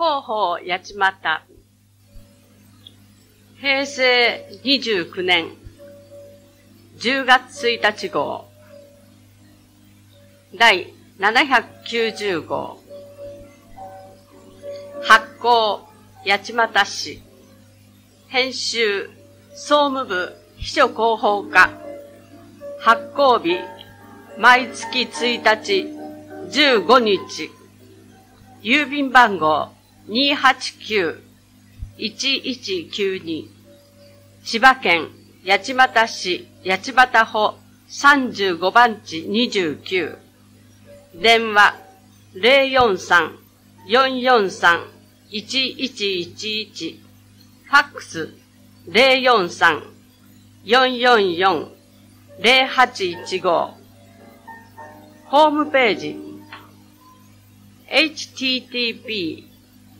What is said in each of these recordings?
広報八幡。平成29年10月1日号。第790号。発行八幡市。編集総務部秘書広報課。発行日毎月1日15日。郵便番号289-1192千葉県八幡市八幡穂35番地29電話043-443-1111ファックス043-444-0815ホームページ http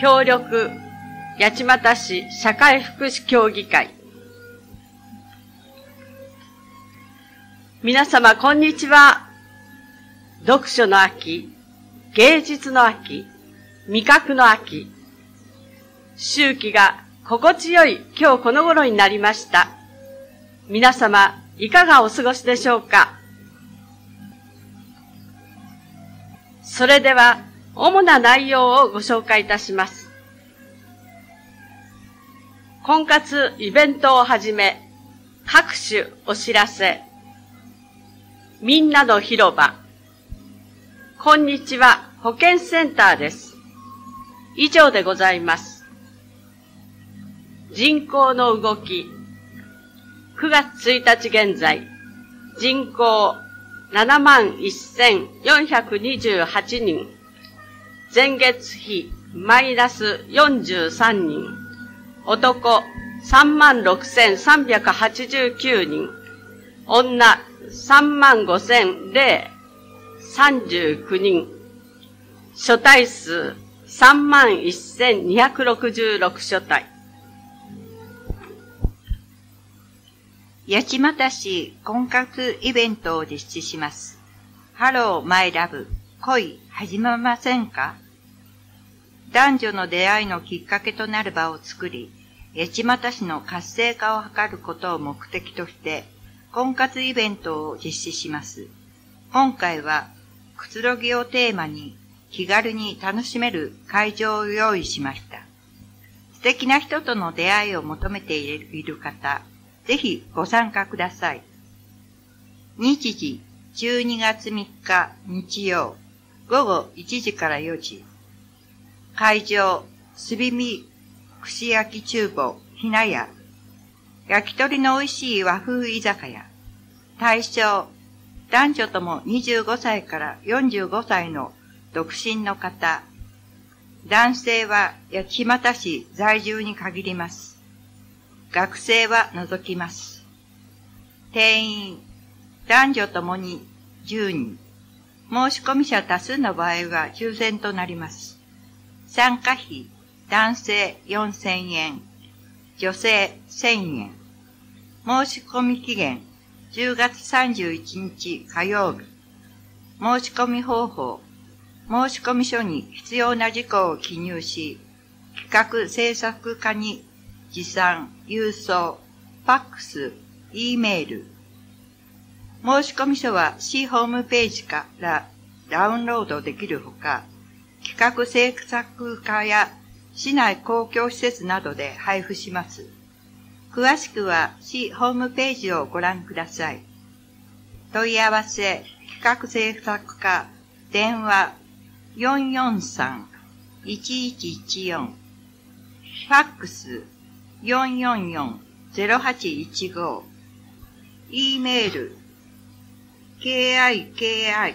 協力八幡市社会福祉協議会。皆様、こんにちは。読書の秋、芸術の秋、味覚の秋。周期が心地よい今日この頃になりました。皆様、いかがお過ごしでしょうか？それでは、主な内容をご紹介いたします。婚活イベントをはじめ、各種お知らせ、みんなの広場、こんにちは保健センターです。以上でございます。人口の動き、9月1日現在、人口71,428人、前月比マイナス43人、男36,389人、女35,039人、書体数31,266書体。八幡市婚活イベントを実施します。ハローマイラブ。恋始めませんか？男女の出会いのきっかけとなる場を作り、八幡市の活性化を図ることを目的として、婚活イベントを実施します。今回は、くつろぎをテーマに気軽に楽しめる会場を用意しました。素敵な人との出会いを求めている方、ぜひご参加ください。日時、12月3日日曜、午後1時から4時。会場、すびみ、串焼き厨房、ひな屋。焼き鳥の美味しい和風居酒屋。対象、男女とも25歳から45歳の独身の方。男性は八幡市在住に限ります。学生は除きます。定員、男女ともに10人。申し込み者多数の場合は抽選となります。参加費、男性4000円、女性1000円。申し込み期限、10月31日火曜日。申し込み方法、申し込み書に必要な事項を記入し、企画制作課に持参、郵送、ファックス、E メール。申し込み書は C ホームページからダウンロードできるほか、企画制作課や市内公共施設などで配布します。詳しくは市ホームページをご覧ください。問い合わせ、企画制作課、電話443-1114、ファックス444-0815、E メール、kikia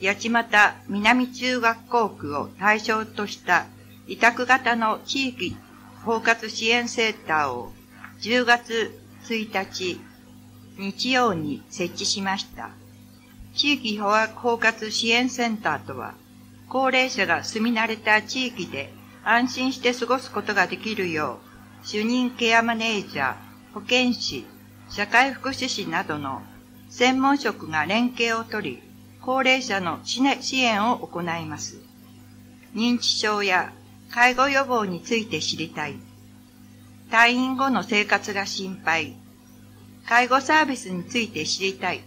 八街南中学校区を対象とした委託型の地域包括支援センターを10月1日日曜に設置しました。地域包括支援センターとは、高齢者が住み慣れた地域で安心して過ごすことができるよう、主任ケアマネージャー、保健師、社会福祉士などの専門職が連携をとり、高齢者の支援を行います。認知症や介護予防について知りたい。退院後の生活が心配。介護サービスについて知りたい。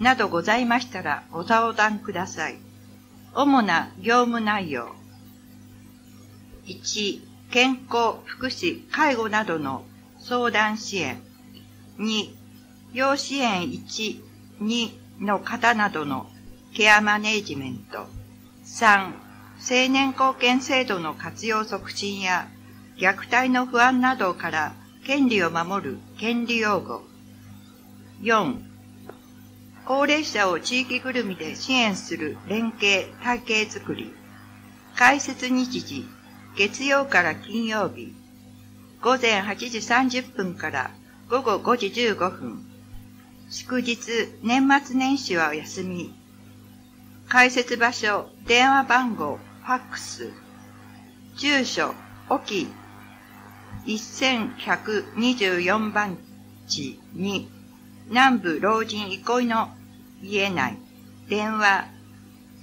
などございましたらご相談ください。主な業務内容。1、健康、福祉、介護などの相談支援。2、養子縁1、2の方などのケアマネージメント。3、青年貢献制度の活用促進や虐待の不安などから権利を守る権利擁護。4、高齢者を地域ぐるみで支援する連携体系づくり。開設日時、月曜から金曜日、午前8時30分から午後5時15分。祝日、年末年始はお休み。開設場所、電話番号、ファックス。住所、沖、1124番地に南部老人憩いの家内、電話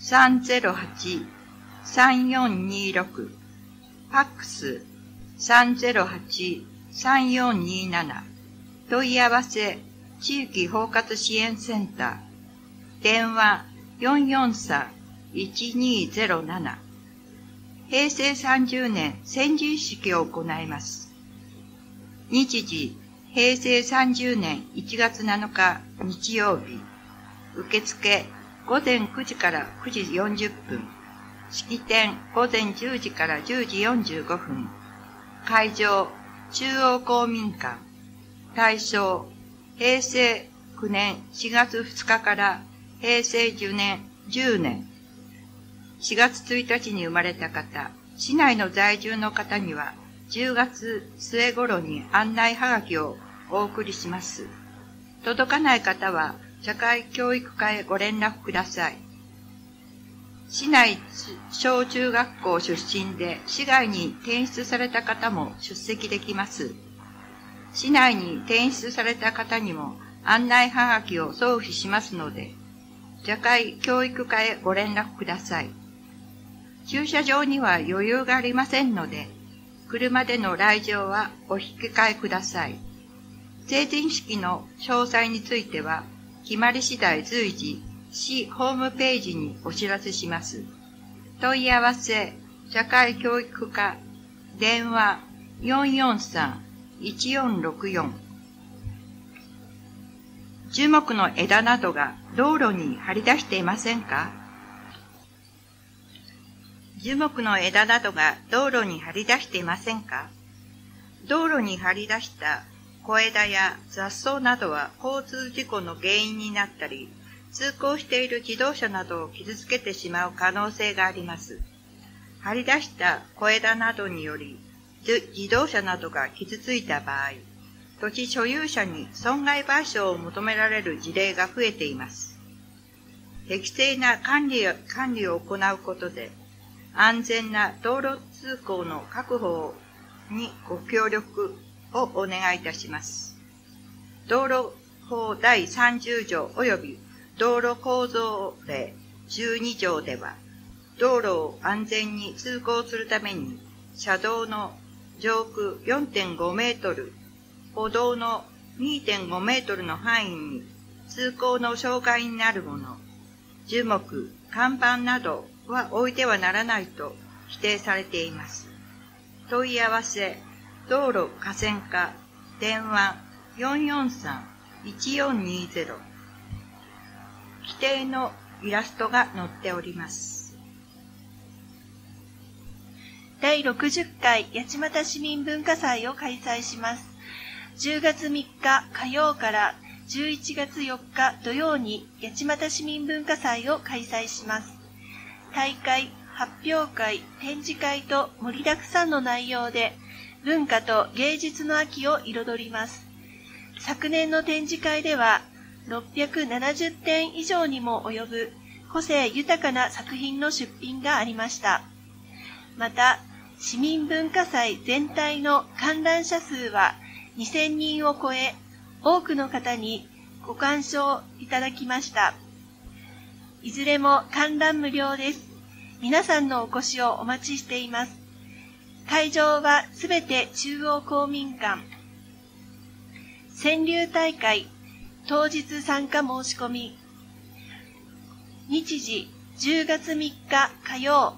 308-3426、ファックス308-3427、問い合わせ地域包括支援センター、電話443-1207、平成30年戦時意識を行います。日時平成30年1月7日日曜日、受付午前9時から9時40分、式典午前10時から10時45分、会場中央公民館、対象平成9年4月2日から平成10年10年、4月1日に生まれた方、市内の在住の方には10月末頃に案内はがきをお送りします。届かない方は社会教育課へご連絡ください。市内小中学校出身で市外に転出された方も出席できます。市内に転出された方にも案内はがきを送付しますので、社会教育課へご連絡ください。駐車場には余裕がありませんので、車での来場はお引き換えください。成人式の詳細については、決まり次第随時、市ホームページにお知らせします。問い合わせ、社会教育課、電話443-1464。樹木の枝などが道路に張り出していませんか？樹木の枝などが道路に張り出していませんか？道路に張り出した小枝や雑草などは交通事故の原因になったり、通行している自動車などを傷つけてしまう可能性があります。張り出した小枝などにより、自動車などが傷ついた場合、土地所有者に損害賠償を求められる事例が増えています。適正な管理管理を行うことで、安全な道路通行の確保にご協力をお願いいたします。道路法第30条及び道路構造例12条では、道路を安全に通行するために、車道の上空4.5メートル、歩道の2.5メートルの範囲に通行の障害になるもの、樹木、看板などは置いてはならないと規定されています。問い合わせ、道路河川課、電話443-1420規定のイラストが載っております。第60回八街市民文化祭を開催します。10月3日火曜から11月4日土曜に八街市民文化祭を開催します。大会、発表会、展示会と盛りだくさんの内容で文化と芸術の秋を彩ります。昨年の展示会では670点以上にも及ぶ個性豊かな作品の出品がありました。また、市民文化祭全体の観覧者数は2000人を超え、多くの方にご鑑賞いただきました。いずれも観覧無料です。皆さんのお越しをお待ちしています。会場はすべて中央公民館。川柳大会当日参加申し込み。日時10月3日火曜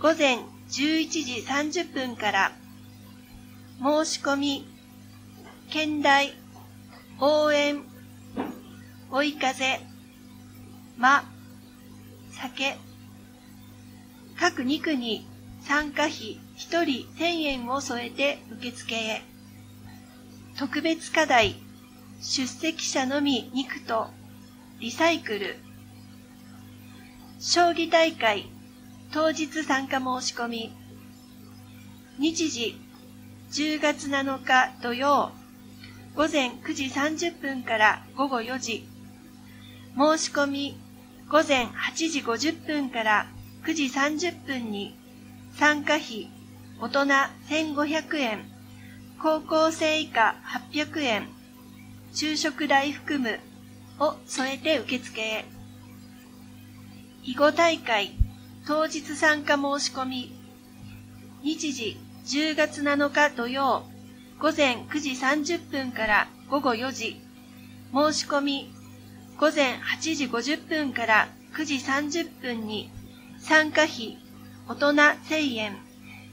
午前11時30分から申し込み県大、応援、追い風、間、酒、各2区に参加費1人1000円を添えて受付へ。特別課題、出席者のみ2区とリサイクル。将棋大会、当日参加申し込み。日時、10月7日土曜、午前9時30分から午後4時。申し込み午前8時50分から9時30分に参加費大人1500円、高校生以下800円、昼食代含むを添えて受付へ。囲碁大会当日参加申し込み日時10月7日土曜午前9時30分から午後4時、申し込み午前8時50分から9時30分に参加費大人1000円、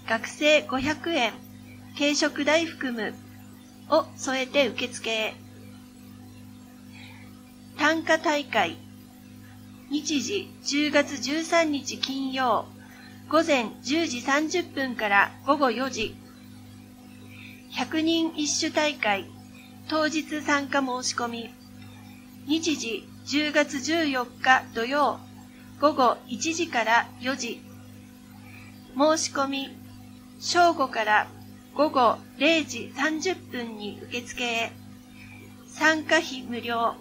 学生500円、軽食代含むを添えて受付へ。単価大会日時10月13日金曜午前10時30分から午後4時100人一首大会当日参加申し込み。日時10月14日土曜午後1時から4時。申し込み正午から午後0時30分に受付へ。参加費無料。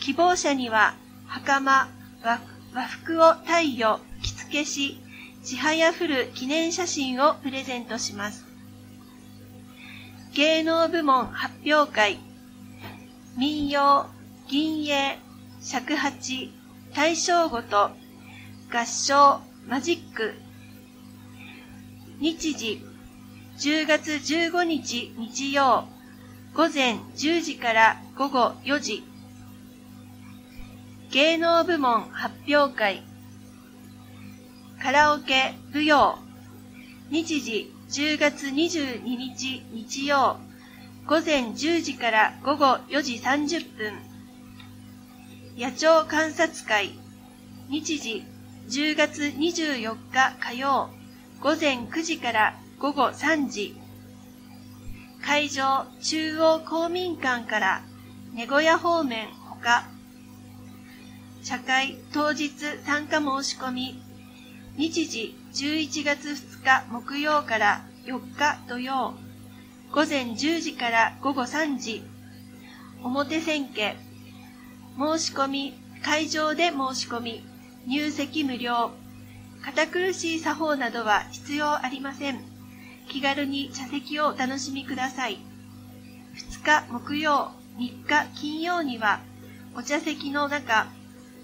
希望者には袴和服を太陽着付けしちはやふる記念写真をプレゼントします。芸能部門発表会、民謡、銀影、尺八、大正ごと、合唱、マジック、日時、10月15日日曜、午前10時から午後4時、芸能部門発表会、カラオケ舞踊、日時10月22日日曜午前10時から午後4時30分。野鳥観察会。日時10月24日火曜午前9時から午後3時。会場中央公民館から名古屋方面ほか。社会当日参加申し込み。日時11月2日木曜から4日土曜、午前10時から午後3時、表千家、申し込み、会場で申し込み、入籍無料、堅苦しい作法などは必要ありません。気軽に茶席をお楽しみください。2日木曜、3日金曜には、お茶席の中、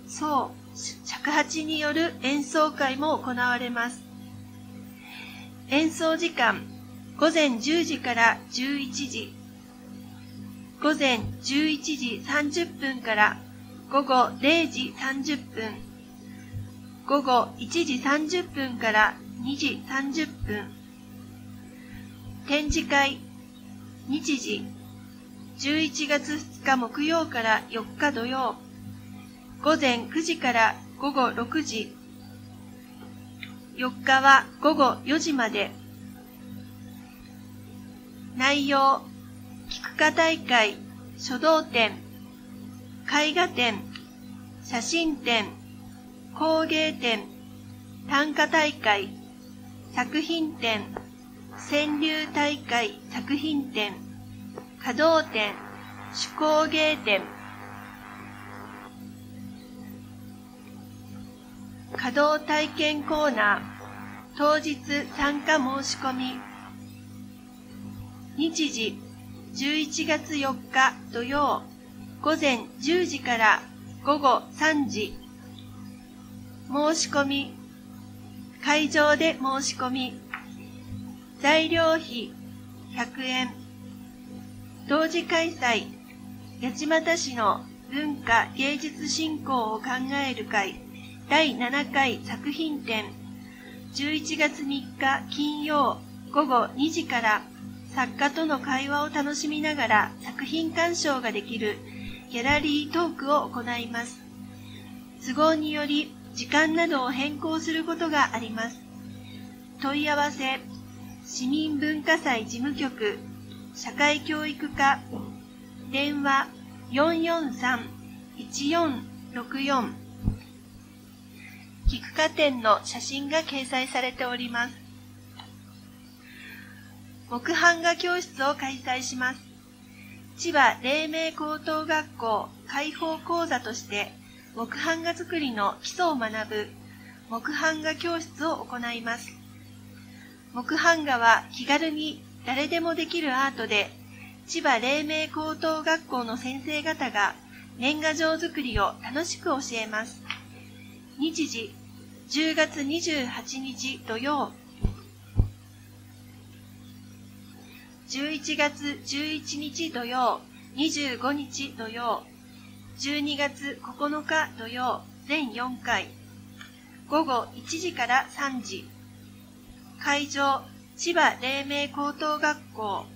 そう、尺八による演奏会も行われます。演奏時間、午前10時から11時、午前11時30分から午後0時30分、午後1時30分から2時30分。展示会日時11月2日木曜から4日土曜。午前9時から午後6時。4日は午後4時まで。内容菊花大会書道展絵画展写真展工芸展短歌大会作品展川柳大会作品展華道展手工芸展。華道体験コーナー当日参加申し込み。日時11月4日土曜午前10時から午後3時。申し込み会場で申し込み。材料費100円。同時開催八街市の文化芸術振興を考える会。第7回作品展11月3日金曜午後2時から作家との会話を楽しみながら作品鑑賞ができるギャラリートークを行います。都合により時間などを変更することがあります。問い合わせ、市民文化祭事務局、社会教育課、電話443-1464菊花店の写真が掲載されております。木版画教室を開催します。千葉黎明高等学校開放講座として木版画作りの基礎を学ぶ木版画教室を行います。木版画は気軽に誰でもできるアートで千葉黎明高等学校の先生方が年賀状作りを楽しく教えます。日時10月28日土曜。11月11日土曜。25日土曜。12月9日土曜。全4回。午後1時から3時。会場千葉黎明高等学校。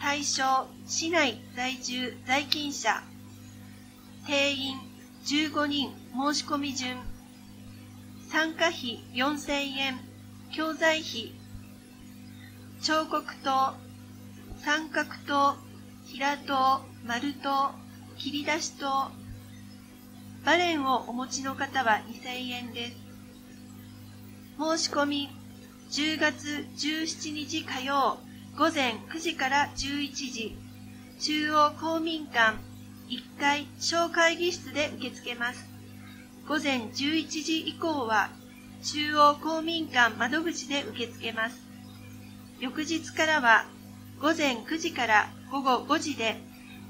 対象市内在住在勤者。定員15人申し込み順。参加費4000円、教材費、彫刻刀、三角刀、平刀、丸刀、切り出し刀、バレンをお持ちの方は2000円です。申し込み、10月17日火曜、午前9時から11時、中央公民館1階小会議室で受け付けます。午前11時以降は中央公民館窓口で受け付けます。翌日からは午前9時から午後5時で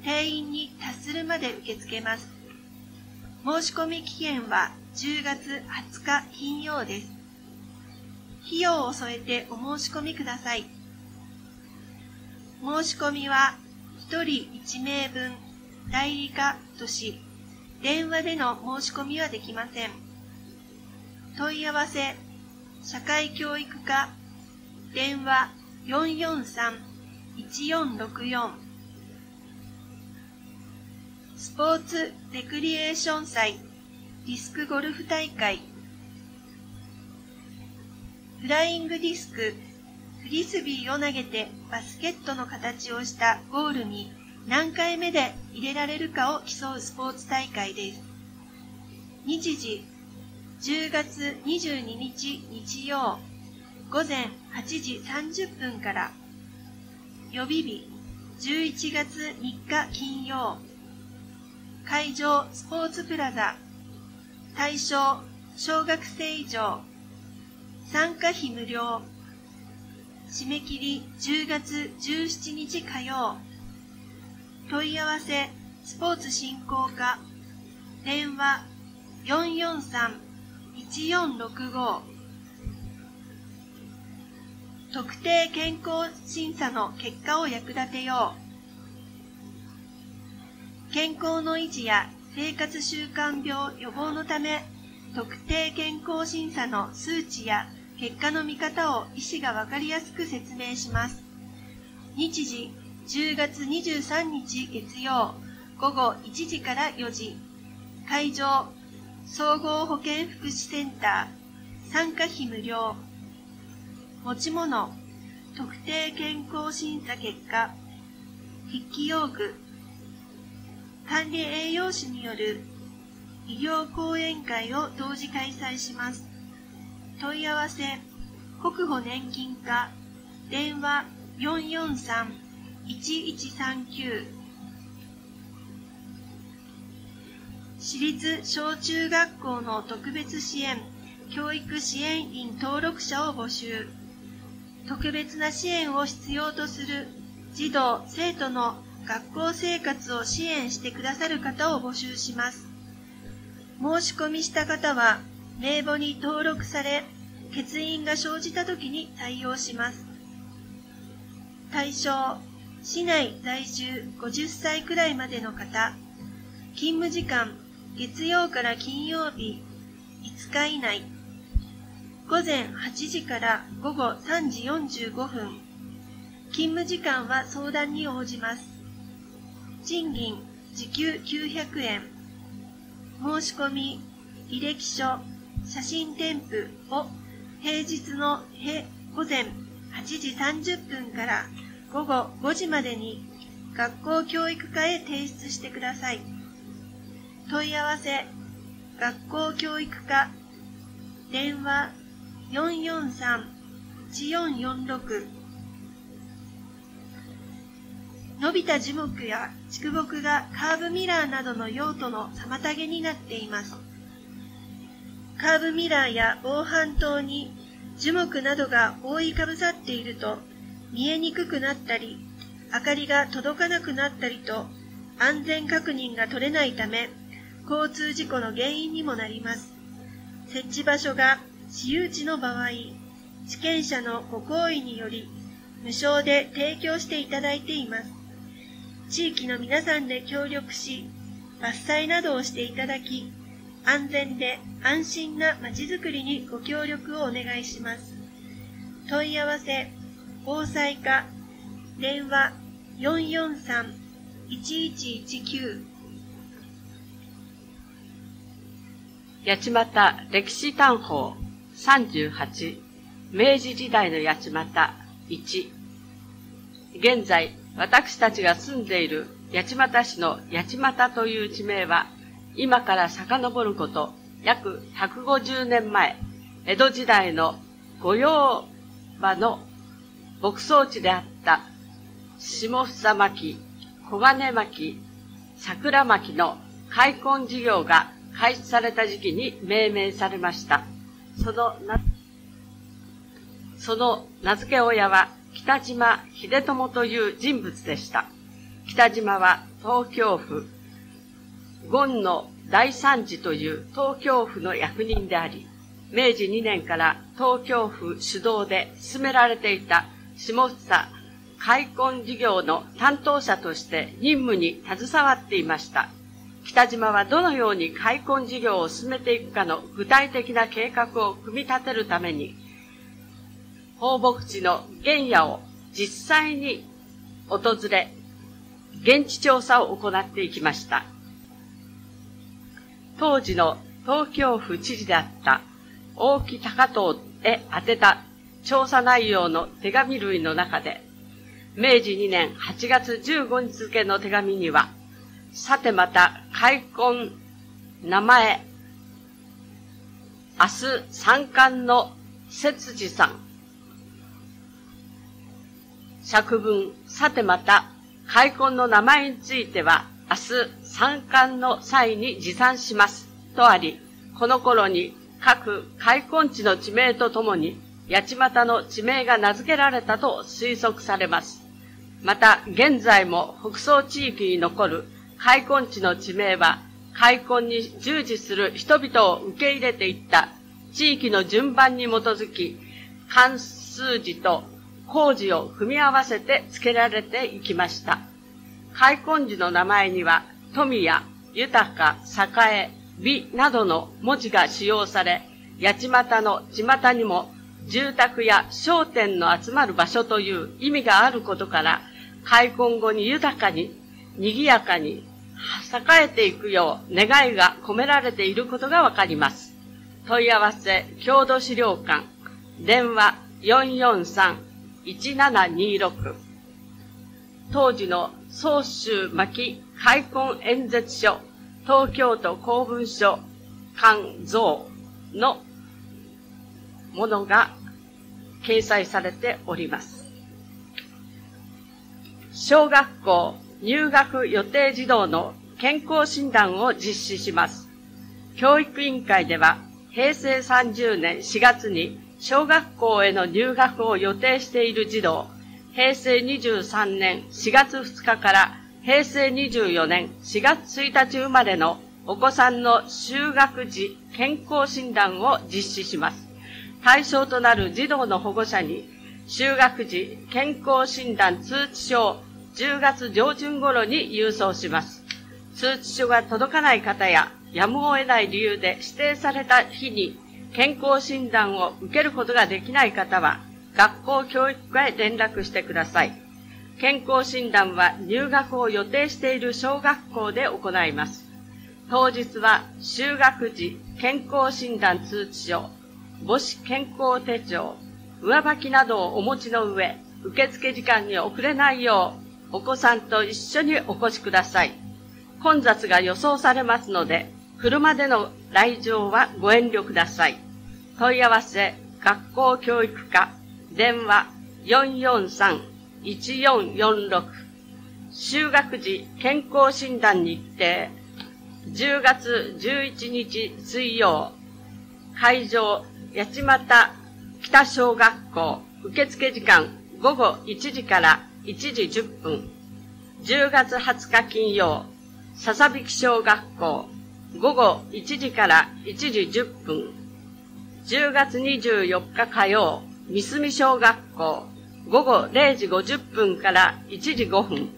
定員に達するまで受け付けます。申し込み期限は10月20日金曜です。費用を添えてお申し込みください。申し込みは1人1名分代理化とし、電話での申し込みはできません。問い合わせ、社会教育課、電話443-1464スポーツレクリエーション祭ディスクゴルフ大会フライングディスクフリスビーを投げてバスケットの形をしたゴールに何回目で入れられるかを競うスポーツ大会です。日時、10月22日日曜、午前8時30分から、予備日、11月3日金曜、会場スポーツプラザ、対象小学生以上、参加費無料、締め切り10月17日火曜、問い合わせ、スポーツ振興課、電話443-1465特定健康審査の結果を役立てよう。健康の維持や生活習慣病予防のため、特定健康審査の数値や結果の見方を医師がわかりやすく説明します。日時10月23日月曜午後1時から4時。会場総合保健福祉センター。参加費無料。持ち物。特定健康審査結果。筆記用具。管理栄養士による。医療講演会を同時開催します。問い合わせ、国保年金課、電話443 1139私立小中学校の特別支援教育支援員登録者を募集。特別な支援を必要とする児童生徒の学校生活を支援してくださる方を募集します。申し込みした方は名簿に登録され、欠員が生じた時に対応します。対象、市内在住50歳くらいまでの方、勤務時間、月曜から金曜日、5日以内、午前8時から午後3時45分、勤務時間は相談に応じます。賃金、時給900円、申し込み、履歴書、写真添付を平日の午前8時30分から午後5時までに学校教育課へ提出してください。問い合わせ、学校教育課、電話443-1446伸びた樹木や竹木がカーブミラーなどの用途の妨げになっています。カーブミラーや防犯灯に樹木などが覆いかぶさっていると見えにくくなったり、明かりが届かなくなったりと安全確認が取れないため、交通事故の原因にもなります。設置場所が私有地の場合、地権者のご好意により無償で提供していただいています。地域の皆さんで協力し、伐採などをしていただき、安全で安心なまちづくりにご協力をお願いします。問い合わせ、防災課、電話443-1119八街歴史探訪38明治時代の八街1現在私たちが住んでいる八街市の八街という地名は、今から遡ること約150年前、江戸時代の御用場の牧草地であった下房巻、小金巻、桜巻の開墾事業が開始された時期に命名されました。そのその名付け親は北島秀友という人物でした。北島は東京府、権の大参事という東京府の役人であり、明治2年から東京府主導で進められていた下津開墾事業の担当者として任務に携わっていました。北島はどのように開墾事業を進めていくかの具体的な計画を組み立てるために、放牧地の原野を実際に訪れ、現地調査を行っていきました。当時の東京府知事であった大木高藤へ宛てた調査内容の手紙類の中で、明治2年8月15日付の手紙には、さてまた開墾名前、明日三冠の節次さん、作文、さてまた、開墾の名前については、明日、参観の際に持参します。とあり、この頃に各開墾地の地名とともに、八街の地名が名付けられたと推測されます。また、現在も北総地域に残る開墾地の地名は、開墾に従事する人々を受け入れていった地域の順番に基づき、関数字と工事を組み合わせて付けられていきました。開墾時の名前には、富や豊か、栄、美などの文字が使用され、八街の巷にも住宅や商店の集まる場所という意味があることから、開墾後に豊かに、賑やかに、栄えていくよう願いが込められていることがわかります。問い合わせ、郷土資料館、電話443-1726。当時の総州巻開墾演説書、東京都公文書館像のものが掲載されております。小学校入学予定児童の健康診断を実施します。教育委員会では平成30年4月に小学校への入学を予定している児童、平成23年4月2日から平成24年4月1日生まれのお子さんの就学時健康診断を実施します。対象となる児童の保護者に、就学時健康診断通知書を10月上旬頃に郵送します。通知書が届かない方や、やむを得ない理由で指定された日に健康診断を受けることができない方は、学校教育課へ連絡してください。健康診断は入学を予定している小学校で行います。当日は就学時健康診断通知書、母子健康手帳、上履きなどをお持ちの上、受付時間に遅れないよう、お子さんと一緒にお越しください。混雑が予想されますので、車での来場はご遠慮ください。問い合わせ、学校教育課、電話443-1446、就学時健康診断日程、10月11日水曜、会場八街北小学校受付時間午後1時から1時10分。10月20日金曜、笹引小学校午後1時から1時10分。10月24日火曜、三隅小学校午後0時50分から1時5分。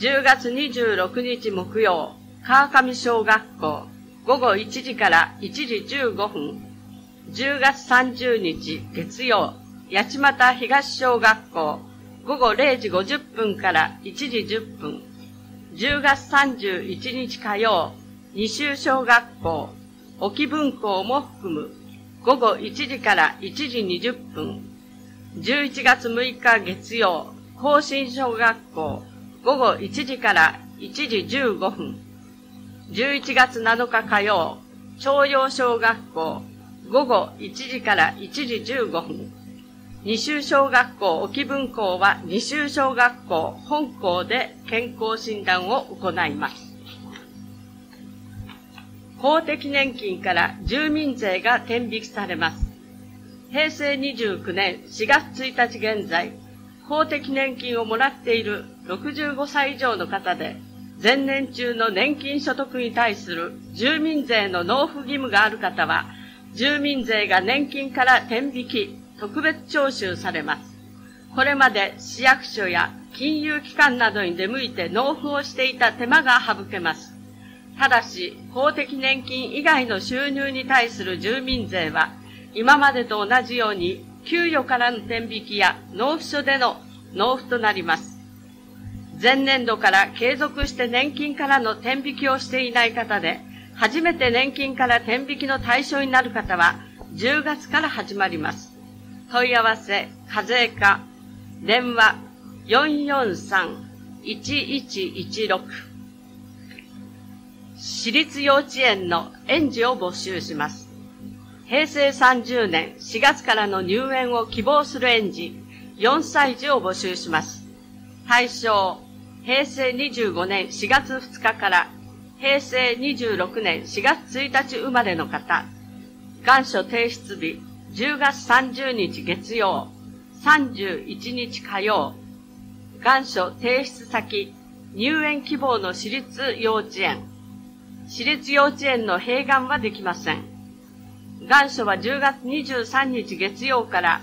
10月26日木曜、川上小学校午後1時から1時15分。10月30日月曜、八街東小学校、午後0時50分から1時10分。10月31日火曜、二州小学校、沖分校も含む、午後1時から1時20分。11月6日月曜、更新小学校、午後1時から1時15分。11月7日火曜、朝陽小学校、午後1時から1時15分。二州小学校沖分校は二州小学校本校で健康診断を行います。公的年金から住民税が転引きされます。平成29年4月1日現在、公的年金をもらっている65歳以上の方で、前年中の年金所得に対する住民税の納付義務がある方は、住民税が年金から転引き、特別徴収されます。これまで市役所や金融機関などに出向いて納付をしていた手間が省けます。ただし、公的年金以外の収入に対する住民税は、今までと同じように、給与からの転引きや納付書での納付となります。前年度から継続して年金からの転引きをしていない方で、初めて年金から転引きの対象になる方は、10月から始まります。問い合わせ、課税課、電話、443-1116。私立幼稚園の園児を募集します。平成30年4月からの入園を希望する園児、4歳児を募集します。対象、平成25年4月2日から平成26年4月1日生まれの方、願書提出日10月30日月曜、31日火曜、願書提出先、入園希望の私立幼稚園、私立幼稚園の閉願はできません。願書は10月23日月曜から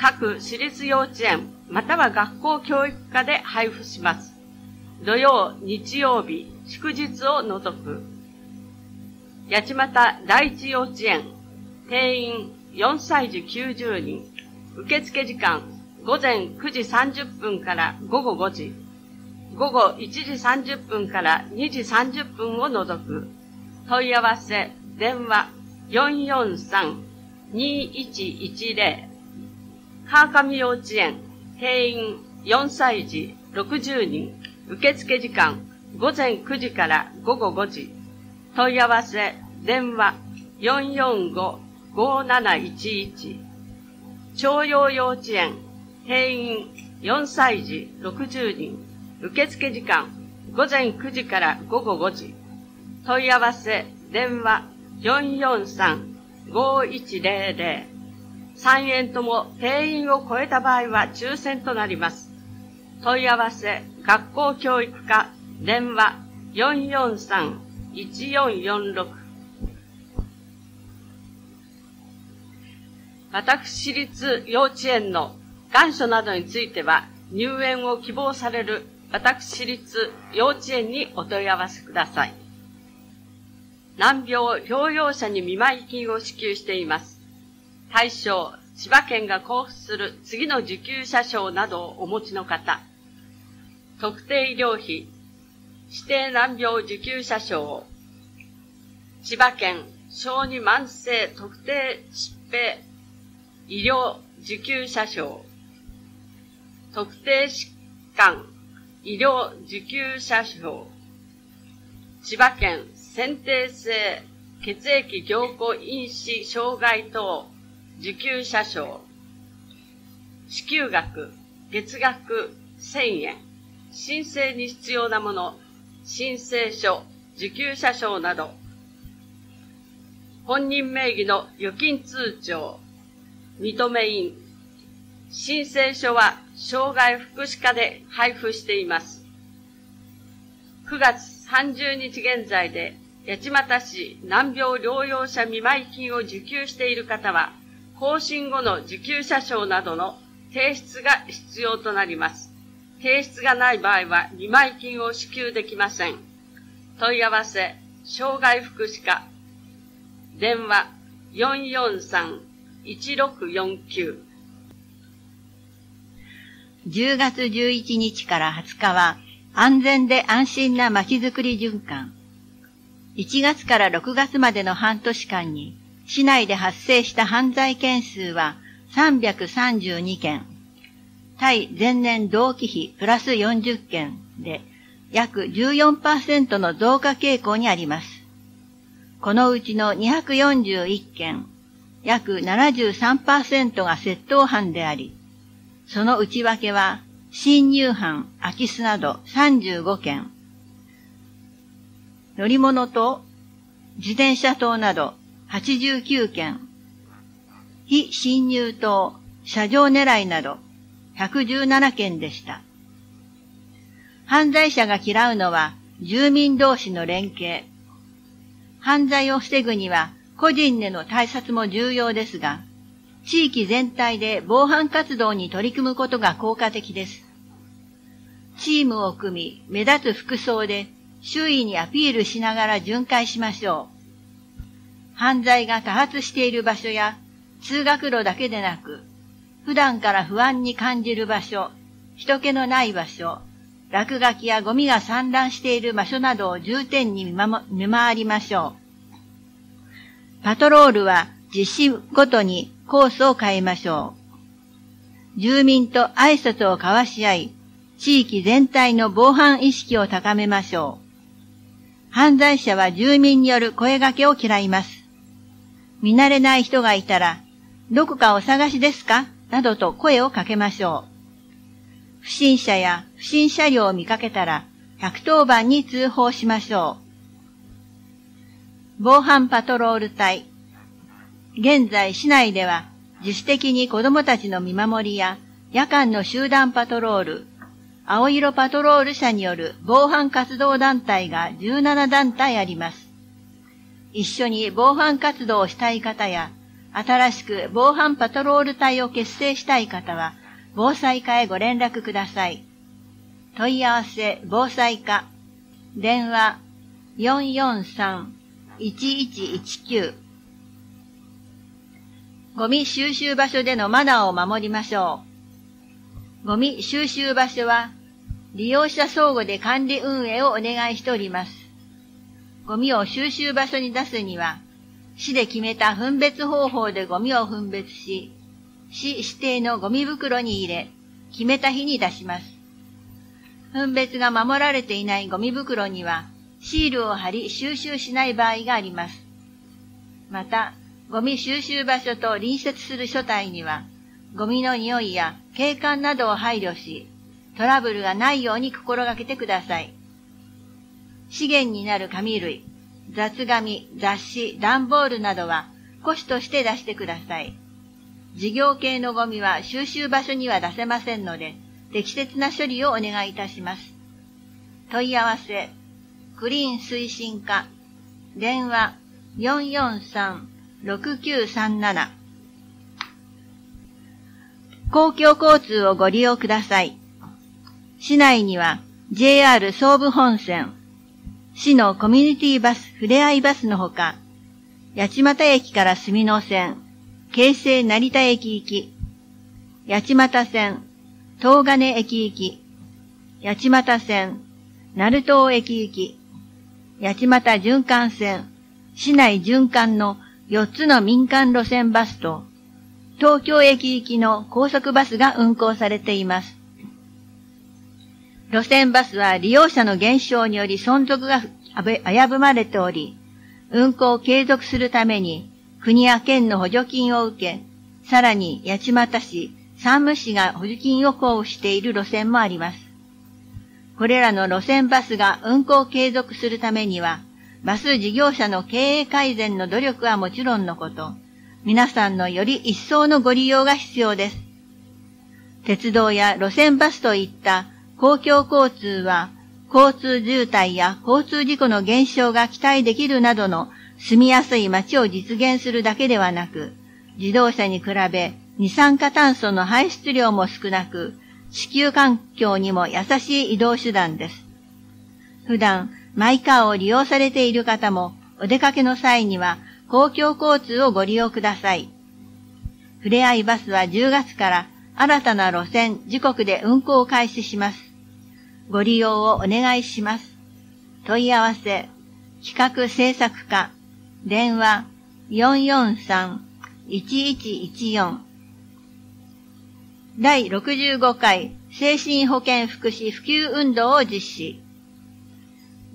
各私立幼稚園または学校教育課で配布します。土曜、日曜日、祝日を除く。八街第一幼稚園、定員4歳児90人、受付時間午前9時30分から午後5時、午後1時30分から2時30分を除く、問い合わせ、電話443-2110、川上幼稚園、定員4歳児60人、受付時間午前9時から午後5時、問い合わせ、電話445-5711、徴用幼稚園、定員4歳児60人、受付時間午前9時から午後5時、問い合わせ、電話443-5100、3円とも定員を超えた場合は抽選となります。問い合わせ、学校教育課、電話443-1446私立幼稚園の願書などについては入園を希望される私立幼稚園にお問い合わせください。難病療養者に見舞い金を支給しています。対象、千葉県が交付する次の受給者証などをお持ちの方、特定医療費、指定難病受給者証、千葉県小児慢性特定疾病医療受給者証、特定疾患医療受給者証、千葉県選定性血液凝固因子障害等受給者証、支給額、月額1000円、申請に必要なもの、申請書、受給者証など、本人名義の預金通帳、認め印、申請書は障害福祉課で配布しています。9月30日現在で八街市難病療養者見舞金を受給している方は、更新後の受給者証などの提出が必要となります。提出がない場合は見舞金を支給できません。問い合わせ、障害福祉課、電話443-1649 10月11日から20日は安全で安心なまちづくり循環。1月から6月までの半年間に市内で発生した犯罪件数は332件。対前年同期比プラス40件で約14%の増加傾向にあります。このうちの241件、約73%が窃盗犯であり、その内訳は侵入犯、空き巣など35件、乗り物と自転車等など89件、非侵入等、車上狙いなど117件でした。犯罪者が嫌うのは住民同士の連携。犯罪を防ぐには個人での対策も重要ですが、地域全体で防犯活動に取り組むことが効果的です。チームを組み、目立つ服装で周囲にアピールしながら巡回しましょう。犯罪が多発している場所や通学路だけでなく、普段から不安に感じる場所、人気のない場所、落書きやゴミが散乱している場所などを重点に見回りましょう。パトロールは実施ごとにコースを変えましょう。住民と挨拶を交わし合い、地域全体の防犯意識を高めましょう。犯罪者は住民による声掛けを嫌います。見慣れない人がいたら、どこかお探しですか？などと声をかけましょう。不審者や不審車両を見かけたら、110番に通報しましょう。防犯パトロール隊。現在市内では自主的に子供たちの見守りや夜間の集団パトロール、青色パトロール車による防犯活動団体が17団体あります。一緒に防犯活動をしたい方や、新しく防犯パトロール隊を結成したい方は、防災課へご連絡ください。問い合わせ防災課、電話443-1119ゴミ収集場所でのマナーを守りましょう。ゴミ収集場所は利用者相互で管理運営をお願いしております。ゴミを収集場所に出すには、市で決めた分別方法でゴミを分別し、市指定のゴミ袋に入れ、決めた日に出します。分別が守られていないゴミ袋には、シールを貼り収集しない場合があります。また、ゴミ収集場所と隣接する所帯には、ゴミの匂いや景観などを配慮し、トラブルがないように心がけてください。資源になる紙類、雑紙、雑誌、段ボールなどは、古紙として出してください。事業系のゴミは収集場所には出せませんので、適切な処理をお願いいたします。問い合わせ、クリーン推進課、電話443-6937公共交通をご利用ください。市内には JR 総武本線、市のコミュニティバス、ふれあいバスのほか、八街駅から住野線、京成成田駅行き、八街線、東金駅行き、八街線、鳴東駅行き、八街循環線、市内循環の4つの民間路線バスと、東京駅行きの高速バスが運行されています。路線バスは利用者の減少により存続が危ぶまれており、運行を継続するために国や県の補助金を受け、さらに八街市、山武市が補助金を交付している路線もあります。これらの路線バスが運行を継続するためには、バス事業者の経営改善の努力はもちろんのこと、皆さんのより一層のご利用が必要です。鉄道や路線バスといった公共交通は、交通渋滞や交通事故の減少が期待できるなどの住みやすい街を実現するだけではなく、自動車に比べ二酸化炭素の排出量も少なく、地球環境にも優しい移動手段です。普段、マイカーを利用されている方も、お出かけの際には公共交通をご利用ください。ふれあいバスは10月から新たな路線、時刻で運行を開始します。ご利用をお願いします。問い合わせ、企画制作課、電話443-1114第65回精神保健福祉普及運動を実施。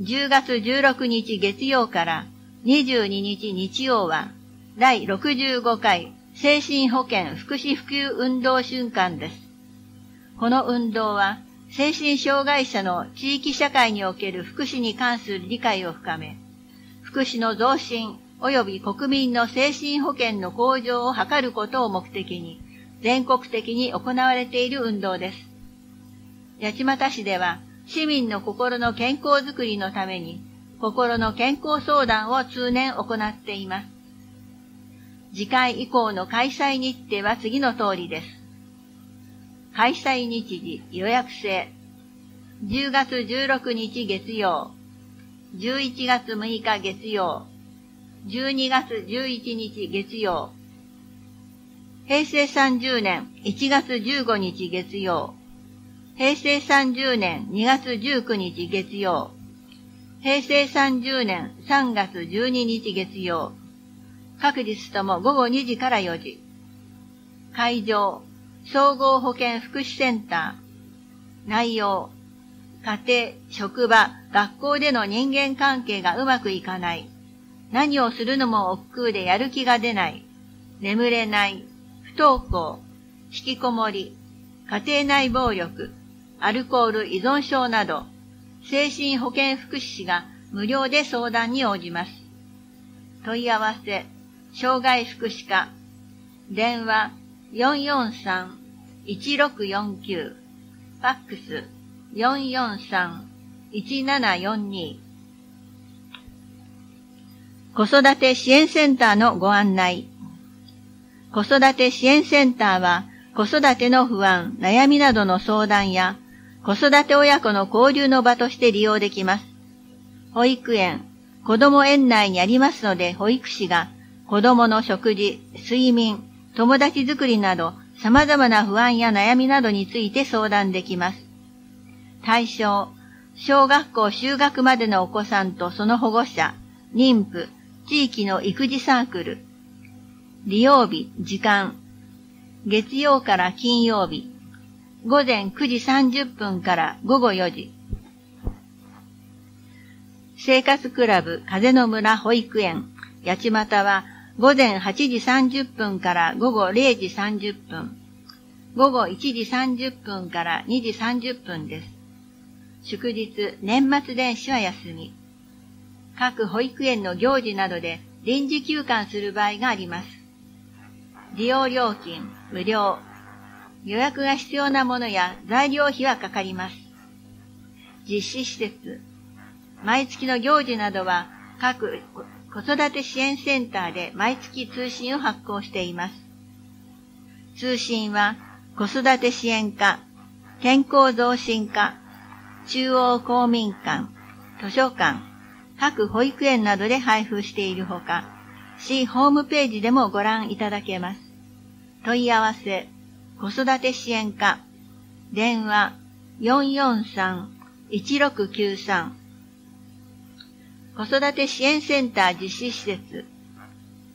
10月16日月曜から22日日曜は第65回精神保健福祉普及運動瞬間です。この運動は精神障害者の地域社会における福祉に関する理解を深め、福祉の増進及び国民の精神保健の向上を図ることを目的に、全国的に行われている運動です。八街市では市民の心の健康づくりのために心の健康相談を通年行っています。次回以降の開催日程は次の通りです。開催日時予約制10月16日月曜11月6日月曜12月11日月曜平成30年1月15日月曜。平成30年2月19日月曜。平成30年3月12日月曜。各日とも午後2時から4時。会場、総合保健福祉センター。内容、家庭、職場、学校での人間関係がうまくいかない。何をするのも億劫でやる気が出ない。眠れない。不登校、引きこもり、家庭内暴力、アルコール依存症など、精神保健福祉士が無料で相談に応じます。問い合わせ、障害福祉課、電話443-1649、ファックス443-1742子育て支援センターのご案内。子育て支援センターは、子育ての不安、悩みなどの相談や、子育て親子の交流の場として利用できます。保育園、子供園内にありますので、保育士が子供の食事、睡眠、友達づくりなど様々な不安や悩みなどについて相談できます。対象、小学校修学までのお子さんとその保護者、妊婦、地域の育児サークル。利用日、時間。月曜から金曜日。午前9時30分から午後4時。生活クラブ風の村保育園八街は午前8時30分から午後0時30分。午後1時30分から2時30分です。祝日、年末年始は休み。各保育園の行事などで臨時休館する場合があります。利用料金、無料。予約が必要なものや材料費はかかります。実施施設、毎月の行事などは各子育て支援センターで毎月通信を発行しています。通信は子育て支援課、健康増進課、中央公民館、図書館、各保育園などで配布しているほか、市ホームページでもご覧いただけます。問い合わせ、子育て支援課、電話443-1693子育て支援センター実施施設、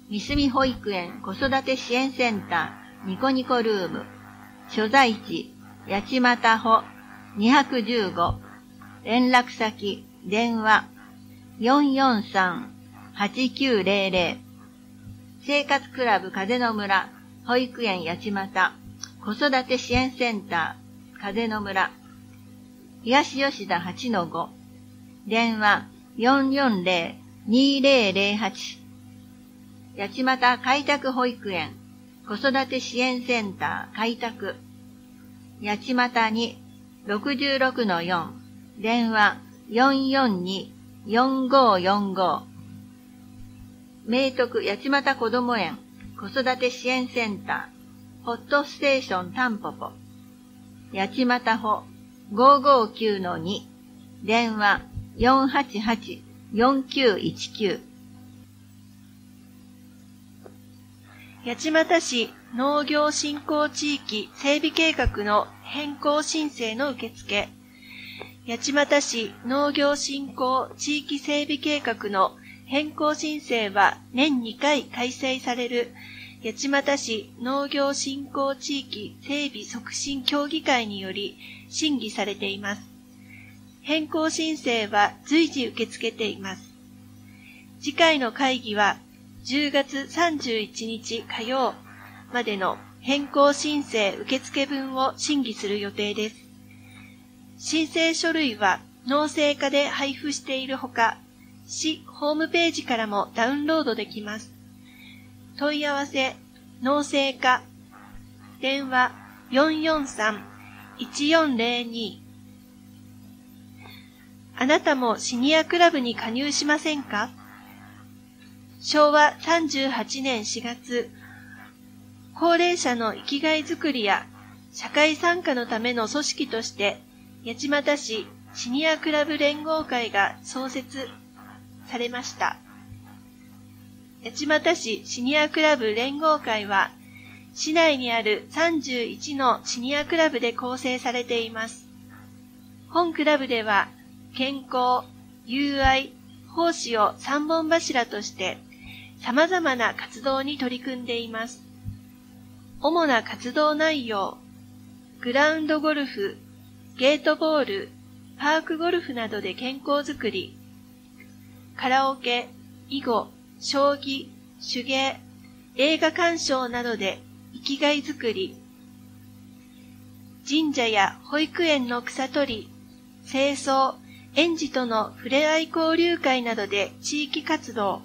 三住保育園子育て支援センターニコニコルーム、所在地、八街保215、連絡先、電話443-8900、生活クラブ風の村、保育園八街、子育て支援センター、風の村、東吉田8-5、電話440-2008八。幡開拓保育園。子育て支援センター開拓。八幡に66-4電話442-4545明徳八幡子ども園。子育て支援センター。ホットステーションタンポポ。八幡保559-2電話488-4919八幡市農業振興地域整備計画の変更申請の受付。八幡市農業振興地域整備計画の変更申請は年2回開催される。八幡市農業振興地域整備促進協議会により審議されています。変更申請は随時受け付けています。次回の会議は10月31日火曜までの変更申請受付分を審議する予定です。申請書類は納税課で配布しているほか、市ホームページからもダウンロードできます。問い合わせ、納税課、電話443-1402あなたもシニアクラブに加入しませんか？昭和38年4月、高齢者の生きがいづくりや社会参加のための組織として、八街市シニアクラブ連合会が創設されました。八街市シニアクラブ連合会は、市内にある31のシニアクラブで構成されています。本クラブでは、健康、友愛、奉仕を三本柱として様々な活動に取り組んでいます。主な活動内容、グラウンドゴルフ、ゲートボール、パークゴルフなどで健康づくり、カラオケ、囲碁、将棋、手芸、映画鑑賞などで生きがいづくり、神社や保育園の草取り、清掃、園児との触れ合い交流会などで地域活動。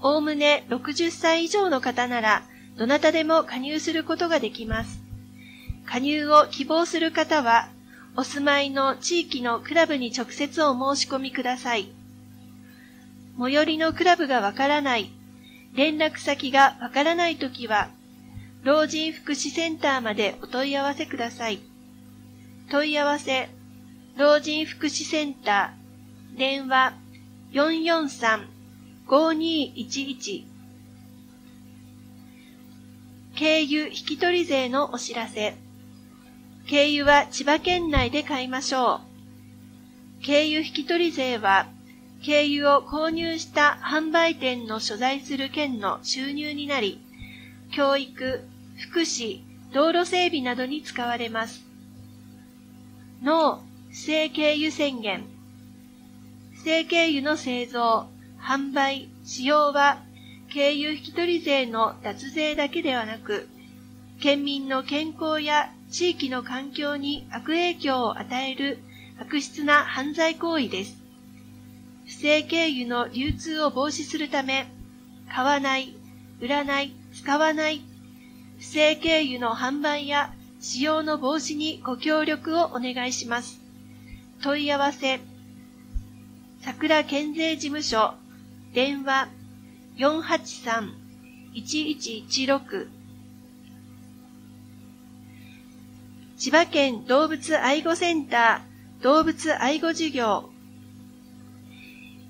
おおむね60歳以上の方なら、どなたでも加入することができます。加入を希望する方は、お住まいの地域のクラブに直接お申し込みください。最寄りのクラブがわからない、連絡先がわからないときは、老人福祉センターまでお問い合わせください。問い合わせ老人福祉センター、電話443-5211軽油引き取り税のお知らせ。軽油は千葉県内で買いましょう。軽油引き取り税は、軽油を購入した販売店の所在する県の収入になり、教育、福祉、道路整備などに使われます。脳、不正軽油宣言。不正軽油の製造、販売、使用は軽油引取税の脱税だけではなく、県民の健康や地域の環境に悪影響を与える悪質な犯罪行為です。不正軽油の流通を防止するため、買わない、売らない、使わない、不正軽油の販売や使用の防止にご協力をお願いします。問い合わせ、桜県税事務所、電話。483-1116千葉県動物愛護センター。動物愛護事業。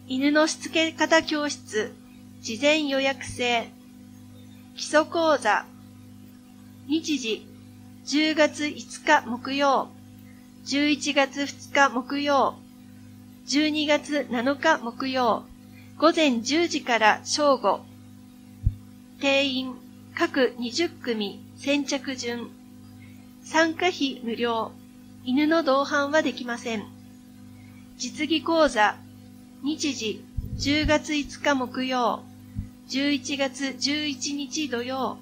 犬のしつけ方教室。事前予約制。基礎講座。日時。10月5日木曜。11月2日木曜12月7日木曜午前10時から正午。定員各20組先着順。参加費無料。犬の同伴はできません。実技講座。日時10月5日木曜。11月11日土曜。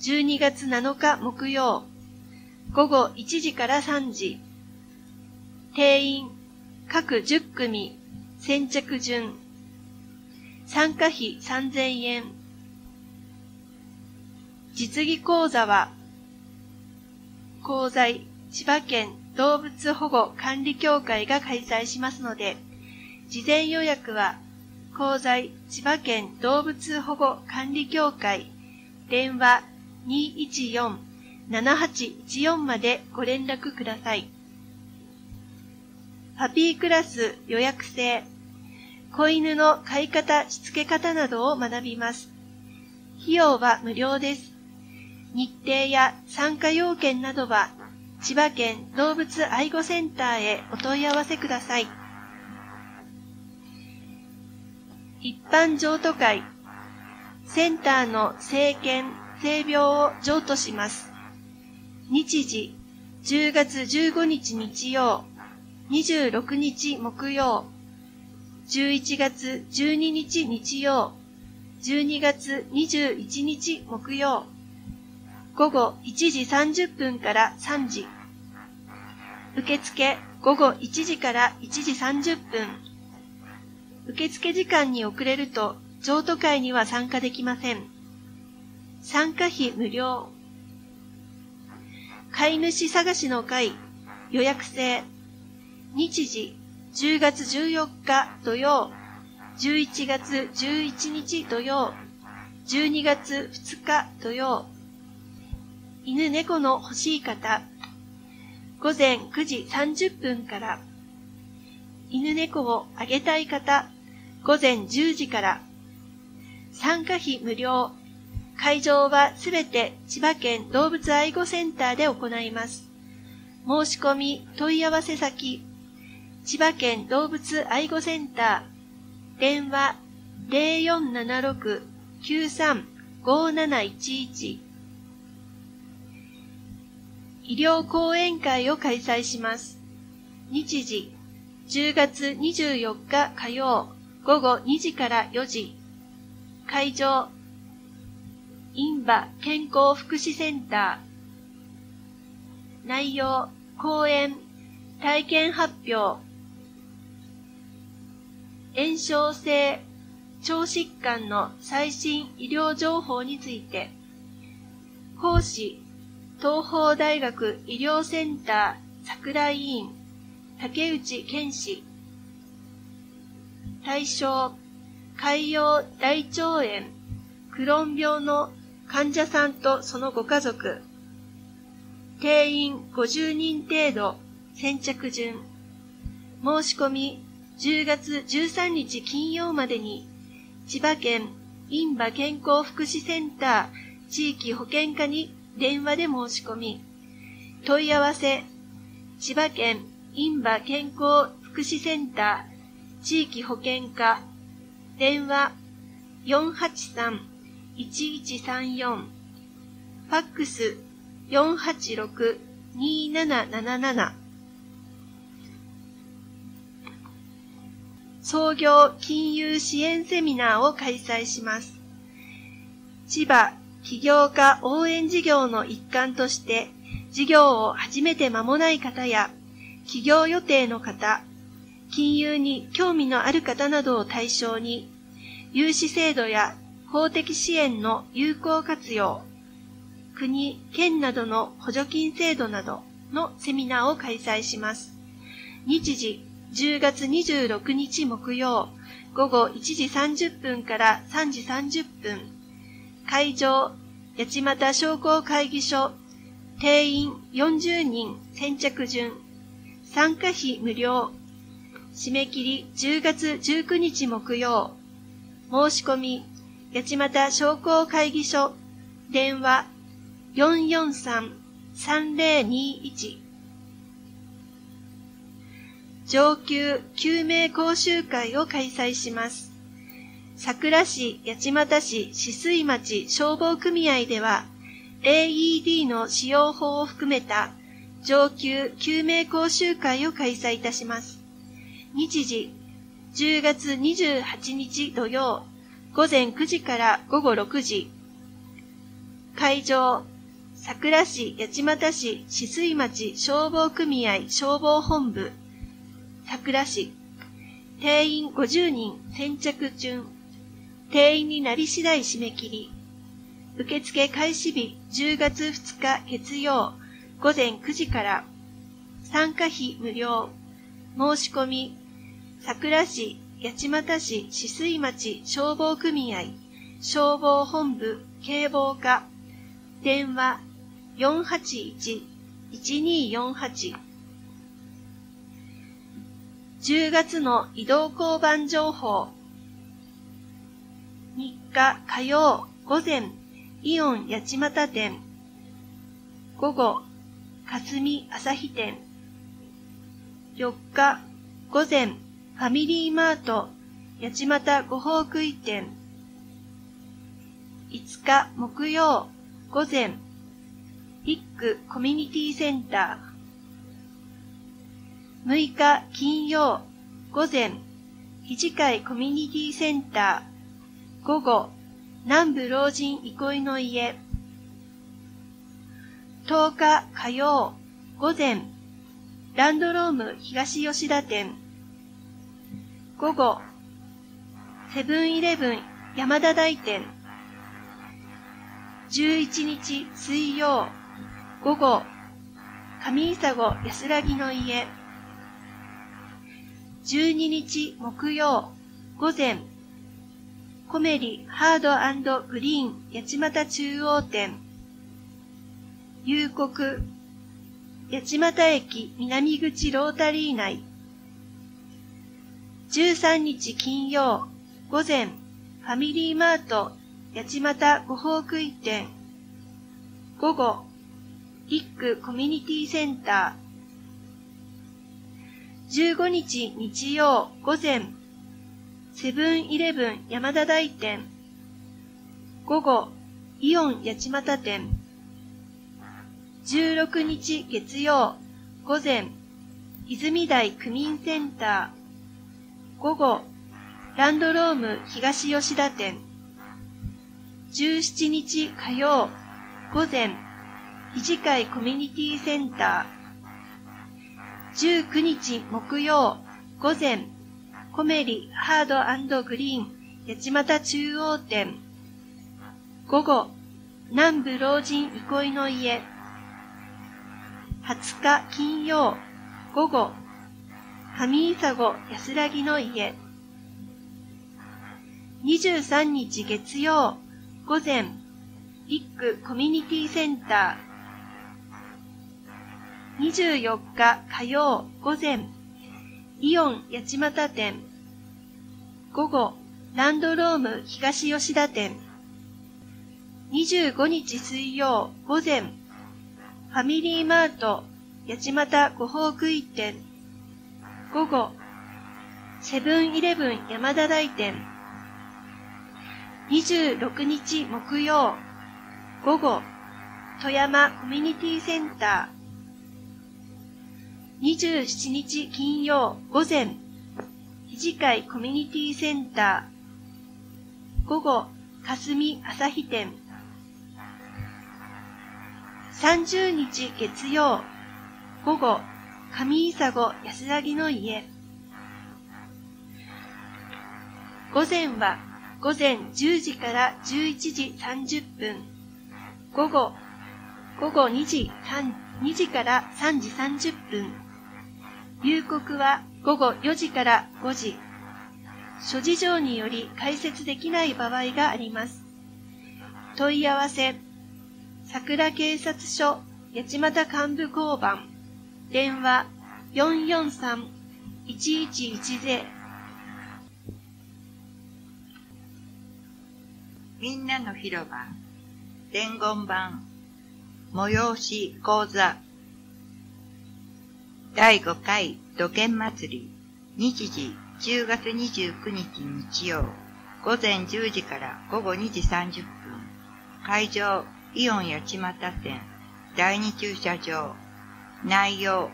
12月7日木曜。午後1時から3時。定員各10組先着順。参加費3000円。実技講座は、講座千葉県動物保護管理協会が開催しますので、事前予約は、講座千葉県動物保護管理協会電話214-7814までご連絡ください。パピークラス予約制子犬の飼い方、しつけ方などを学びます。費用は無料です。日程や参加要件などは、千葉県動物愛護センターへお問い合わせください。一般譲渡会、センターの政権、性病を譲渡します。日時、10月15日日曜、26日木曜、11月12日日曜、12月21日木曜、午後1時30分から3時。受付午後1時から1時30分。受付時間に遅れると譲渡会には参加できません。参加費無料。飼い主探しの会予約制。日時10月14日土曜、11月11日土曜、12月2日土曜、犬猫の欲しい方、午前9時30分から、犬猫をあげたい方、午前10時から、参加費無料、会場はすべて千葉県動物愛護センターで行います。申し込み問い合わせ先千葉県動物愛護センター、電話0476-935711医療講演会を開催します。日時、10月24日火曜午後2時から4時。会場、インバ健康福祉センター。内容、講演、体験発表、炎症性腸疾患の最新医療情報について、講師、東邦大学医療センター桜委員、竹内健氏、対象、海洋大腸炎、クロン病の患者さんとそのご家族、定員50人程度、先着順、申し込み10月13日金曜までに、千葉県印馬健康福祉センター地域保健課に電話で申し込み、問い合わせ、千葉県印馬健康福祉センター地域保健課、電話483-1134、ファックス486-2777創業金融支援セミナーを開催します。千葉起業家応援事業の一環として、事業を始めて間もない方や、起業予定の方、金融に興味のある方などを対象に、融資制度や公的支援の有効活用、国、県などの補助金制度などのセミナーを開催します。日時10月26日木曜午後1時30分から3時30分会場八街商工会議所定員40人先着順参加費無料締め切り10月19日木曜申し込み八街商工会議所電話443-3021上級救命講習会を開催します。桜市八街市止水町消防組合では AED の使用法を含めた上級救命講習会を開催いたします。日時10月28日土曜午前9時から午後6時会場桜市八街市止水町消防組合消防本部桜市、定員50人先着順、定員になり次第締め切り、受付開始日10月2日月曜午前9時から、参加費無料、申し込み、桜市、八街市止水町消防組合、消防本部警防課、電話481-1248 10月の移動交番情報。3日火曜午前、イオン八街店。午後、霞朝日店。4日午前、ファミリーマート八街ご宝食い店。5日木曜午前、ビッグコミュニティセンター。6日金曜午前、肘会コミュニティセンター、午後、南部老人憩いの家。10日火曜午前、ランドローム東吉田店。午後、セブンイレブン山田大店。11日水曜午後、上伊佐護安らぎの家。12日木曜午前、コメリハードグリーン八幡中央店、夕刻、八幡駅南口ロータリー内、13日金曜午前、ファミリーマート八幡ご宝食い店、午後、一区コミュニティセンター、15日日曜午前、セブンイレブン山田大店、午後、イオン八幡店、16日月曜午前、泉台区民センター、午後、ランドローム東吉田店、17日火曜午前、肘会コミュニティセンター、19日木曜午前、コメリハードグリーン八幡中央店。午後、南部老人憩いの家。20日金曜午後、上伊佐護安らぎの家。23日月曜午前、ビッグコミュニティセンター。24日火曜午前、イオン八街店。午後、ランドローム東吉田店。25日水曜午前、ファミリーマート八街ご宝食い店。午後、セブンイレブン山田大店。26日木曜午後、富山コミュニティセンター。27日金曜午前、肘会コミュニティセンター。午後、霞朝日店。30日月曜午後、上伊佐子安らぎの家。午前は午前10時から11時30分。午後、午後2時 ,2 時から3時30分。夕刻は午後4時から5時。諸事情により開設できない場合があります。問い合わせ、桜警察署八幡幹部交番、電話。443-1110みんなの広場、伝言版、催し講座、第5回土建祭り、日時10月29日日曜、午前10時から午後2時30分、会場、イオン八幡店、第2駐車場、内容、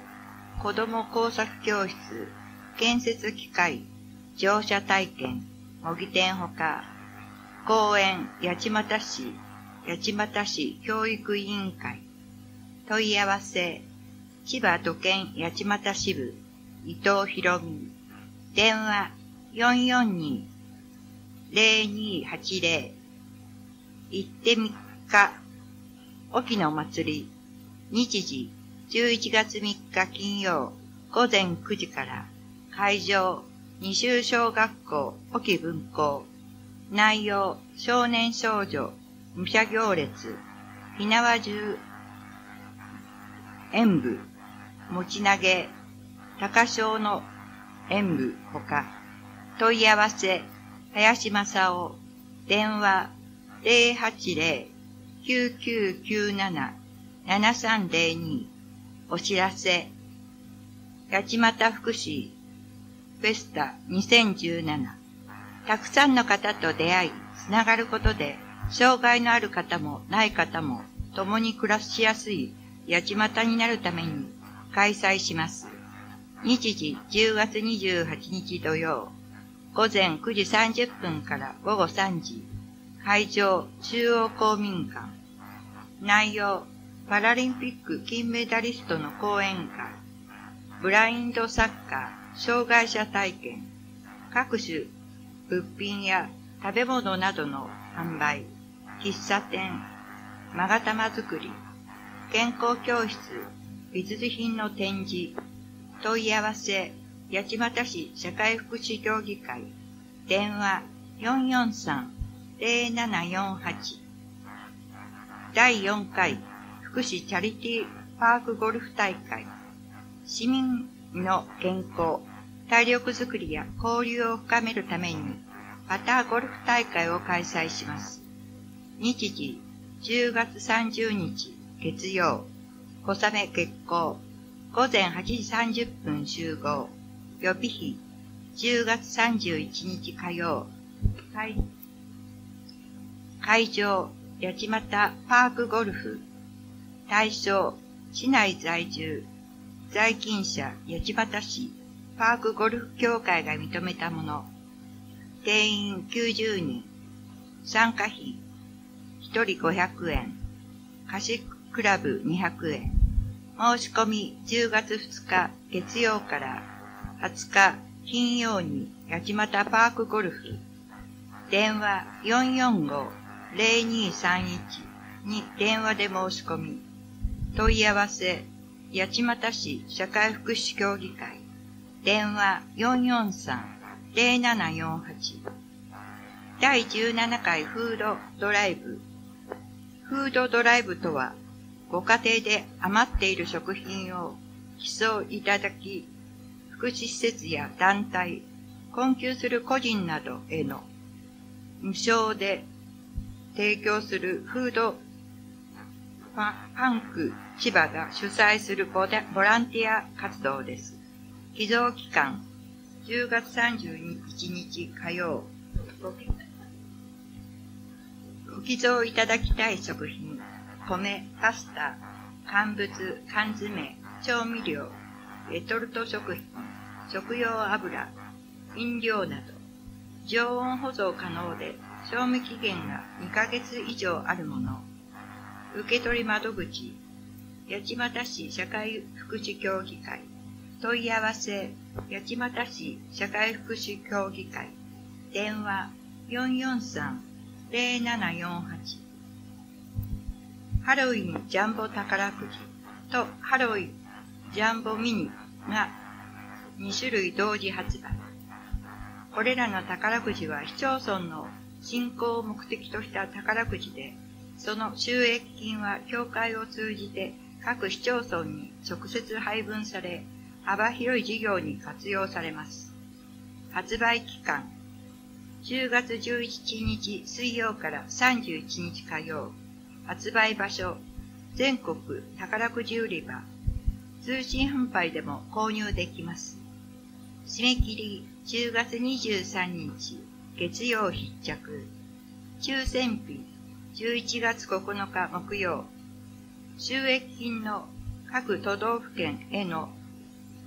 子供工作教室、建設機械、乗車体験、模擬店ほか、公園八幡市、八幡市教育委員会、問い合わせ、千葉都県八幡支部、伊藤博美、電話442-0280、行ってみっか、沖の祭り、日時11月3日金曜。午前9時から。会場二州小学校沖分校。内容少年少女武者行列。ひなわ中演舞持ち投げ高潮の演舞ほか問い合わせ林正夫電話080-9997-7302お知らせ、八幡福祉フェスタ2017たくさんの方と出会い、つながることで、障害のある方もない方も共に暮らしやすい八幡になるために開催します。日時10月28日土曜、午前9時30分から午後3時、会場中央公民館。内容パラリンピック金メダリストの講演会、ブラインドサッカー、障害者体験、各種物品や食べ物などの販売、喫茶店、勾玉作り、健康教室、美術品の展示、問い合わせ、八街市社会福祉協議会、電話443-0748第4回福祉チャリティーパークゴルフ大会、市民の健康、体力づくりや交流を深めるために、パターゴルフ大会を開催します。日時、10月30日、月曜、小雨月光、午前8時30分集合、予備費、10月31日火曜、会会場、八幡パークゴルフ。対象、市内在住、在勤者。八幡市。パークゴルフ協会が認めたもの。定員90人。参加費、1人500円。貸しクラブ200円。申し込み10月2日月曜から20日金曜に八幡パークゴルフ。電話445-0231に電話で申し込み。問い合わせ、八街市社会福祉協議会、電話443-0748、第17回フードドライブ。フードドライブとは、ご家庭で余っている食品を寄贈いただき、福祉施設や団体、困窮する個人などへの無償で提供するフードパンク千葉が主催するボランティア活動です。寄贈期間10月31日火曜ご寄贈いただきたい食品、米、パスタ、乾物、缶詰、調味料、レトルト食品、食用油、飲料など、常温保存可能で賞味期限が2ヶ月以上あるもの、受け取り窓口、八街市社会福祉協議会、問い合わせ、八街市社会福祉協議会、電話443-0748ハロウィンジャンボ宝くじとハロウィンジャンボミニが2種類同時発売。これらの宝くじは市町村の振興を目的とした宝くじで、その収益金は協会を通じて各市町村に直接配分され、幅広い事業に活用されます。発売期間、10月11日水曜から31日火曜、発売場所、全国宝くじ売り場、通信販売でも購入できます。締め切り10月23日月曜必着。抽選日11月9日木曜。収益金の各都道府県への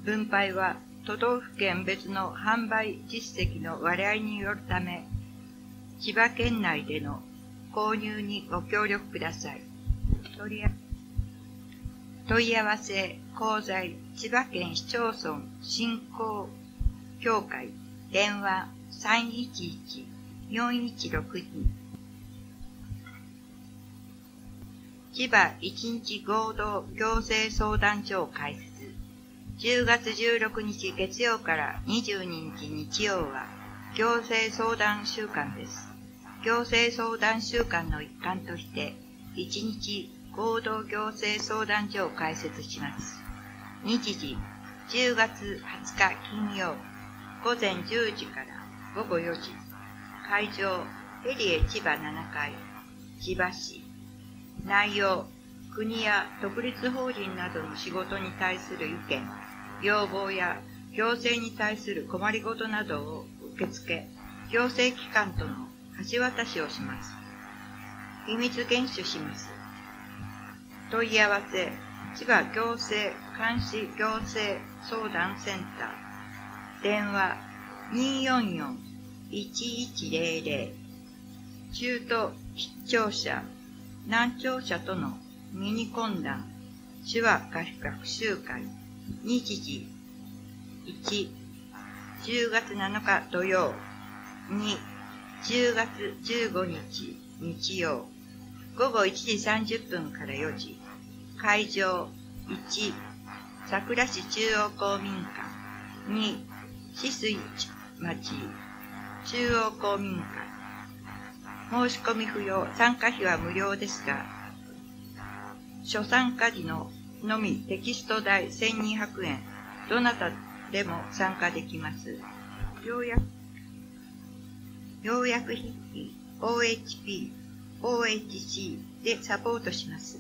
分配は都道府県別の販売実績の割合によるため、千葉県内での購入にご協力ください。問い合わせ、講座、千葉県市町村振興協会、電話311-4162千葉一日合同行政相談所を開設。10月16日月曜から22日日曜は行政相談週間です。行政相談週間の一環として1日合同行政相談所を開設します。日時10月20日金曜午前10時から午後4時。会場エリエ千葉7階。千葉市。内容国や独立法人などの仕事に対する意見要望や行政に対する困りごとなどを受け付け、行政機関との橋渡しをします。秘密厳守します。問い合わせ、千葉行政監視行政相談センター、電話244-1100、中途必聴者、難聴者とのミニ懇談、手話学習会、日時1、10月7日土曜。2、10月15日日曜。午後1時30分から4時。会場1、桜市中央公民館。2、止水町。中央公民館。申し込み不要、参加費は無料ですが、初参加時ののみテキスト代1200円。どなたでも参加できます。要約、要約筆記 OHP、OHC でサポートします。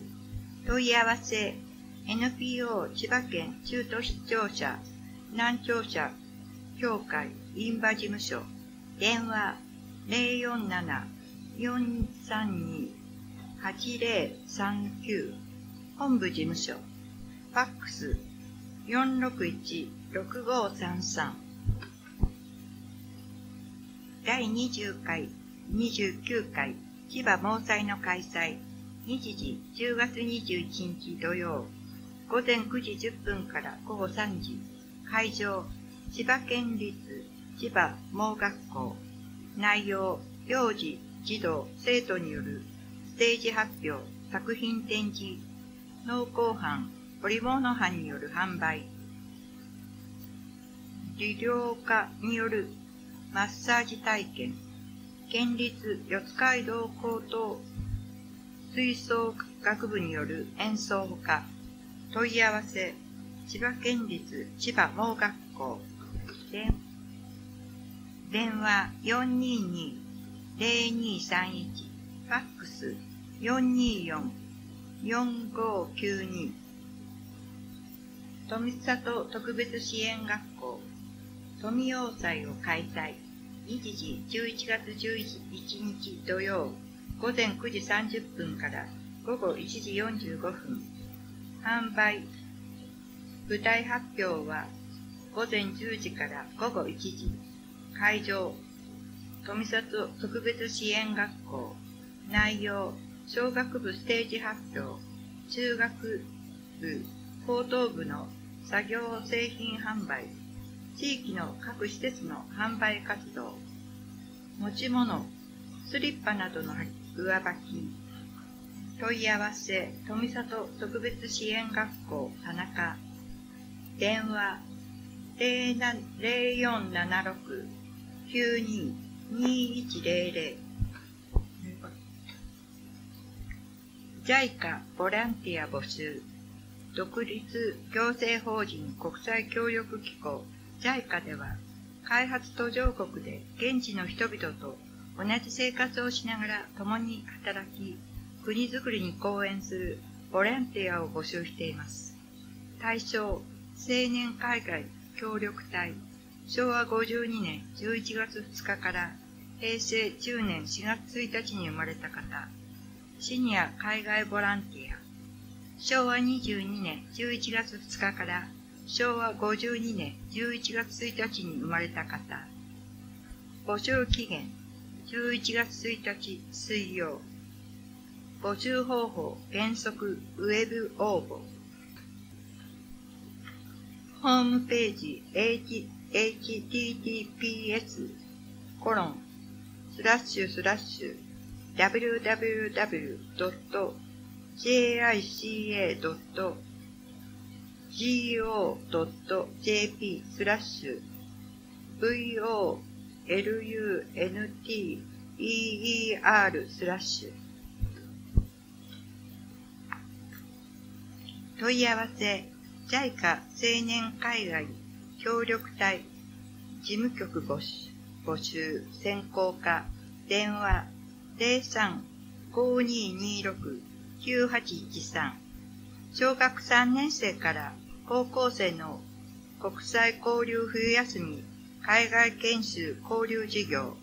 問い合わせ NPO 千葉県中途失調者難聴者協会印馬事務所電話047-432-8039本部事務所ファックス461-6533第20回、29回千葉防災の開催日時10月21日土曜午前9時10分から午後3時会場千葉県立千葉盲学校。内容幼児児童生徒によるステージ発表作品展示農工班織物班による販売、理療家によるマッサージ体験、県立四街道高等吹奏楽部による演奏ほか、問い合わせ、千葉県立千葉盲学校。電話422-0231。ファックス424-4592。富里特別支援学校。富洋祭を開催。日時11月11日土曜午前9時30分から午後1時45分。販売。舞台発表は午前10時から午後1時。会場。富里特別支援学校。内容。小学部ステージ発表。中学部、高等部の作業製品販売。地域の各施設の販売活動。持ち物、スリッパなどの上履き。問い合わせ、富里特別支援学校田中。電話、0476-92-2100。JICA ボランティア募集。独立行政法人国際協力機構 JICA では、開発途上国で現地の人々と同じ生活をしながら共に働き、国づくりに講演するボランティアを募集しています。対象、青年海外協力隊、昭和52年11月2日から平成10年4月1日に生まれた方、シニア海外ボランティア、昭和22年11月2日から昭和52年11月1日に生まれた方、募集期限11月1日水曜、募集方法原則ウェブ応募。ホームページ https コロンスラッシュスラッシュ。www.jica.com go.jp スラッシュ volunteer スラッシュ。問い合わせ JICA 青年海外協力隊事務局募集募集専攻科電話03-5226-9813小学3年生から高校生の国際交流冬休み海外研修交流事業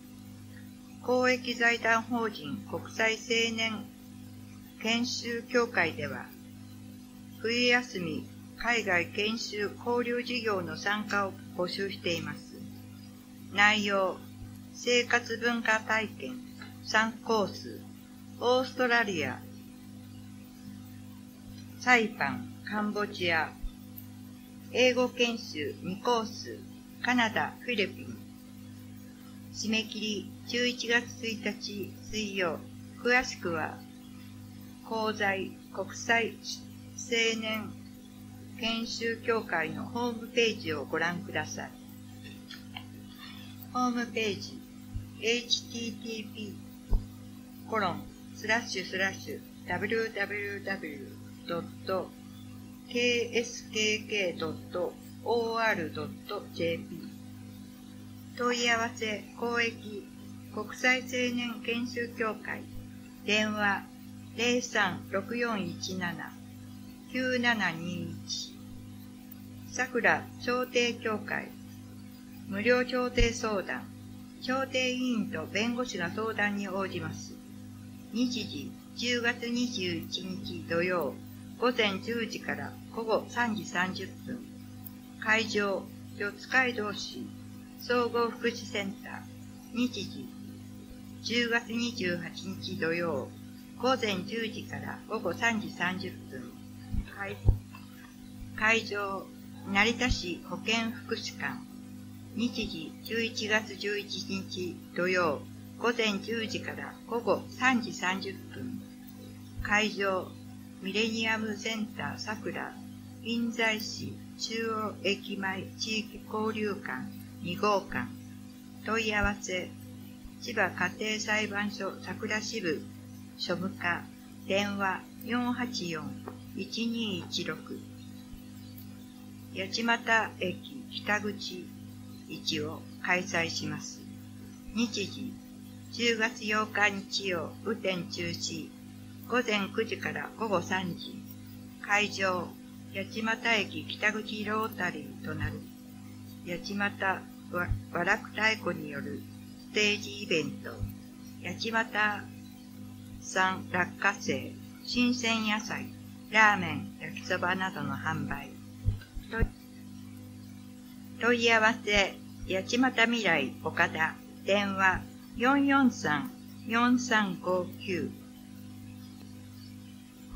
公益財団法人国際青年研修協会では冬休み海外研修交流事業の参加を募集しています。内容、生活文化体験3コース、オーストラリア、サイパン、カンボジア、英語研修2コース、カナダ、フィリピン。締め切り11月1日水曜。詳しくは、講座国際青年研修協会のホームページをご覧ください。ホームページ http コロンスラッシュスラッシュ www. kskk.or.jp 問い合わせ公益国際青年研修協会電話036417 9721さくら調停協会無料調停相談調停委員と弁護士が相談に応じます。日時10月21日土曜午前10時から午後3時30分会場四街道市総合福祉センター日時10月28日土曜午前10時から午後3時30分会場、成田市保健福祉館。日時11月11日土曜午前10時から午後3時30分。会場、ミレニアムセンター桜、印西市中央駅前地域交流館2号館。問い合わせ、千葉家庭裁判所桜支部、庶務課、電話484-1216八街駅北口市を開催します。日時、10月8日日曜、雨天中止、午前9時から午後3時、会場、八街駅北口ロータリーとなる、八街和楽太鼓によるステージイベント、八街産落花生、新鮮野菜、ラーメン、焼きそばなどの販売。問い合わせ、八街未来岡田、電話443-4359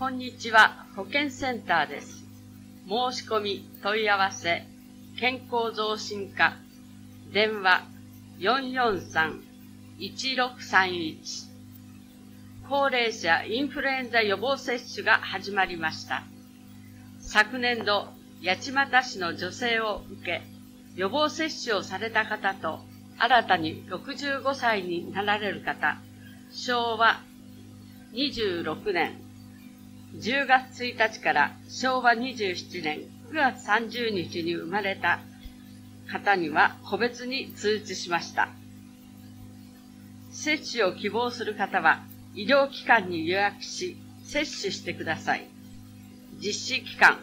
こんにちは、保健センターです。申し込み、問い合わせ、健康増進課、電話443-1631高齢者インフルエンザ予防接種が始まりました。昨年度、八街市の女性を受け、予防接種をされた方と、新たに65歳になられる方、昭和26年。10月1日から昭和27年9月30日に生まれた方には個別に通知しました。接種を希望する方は医療機関に予約し、接種してください。実施期間、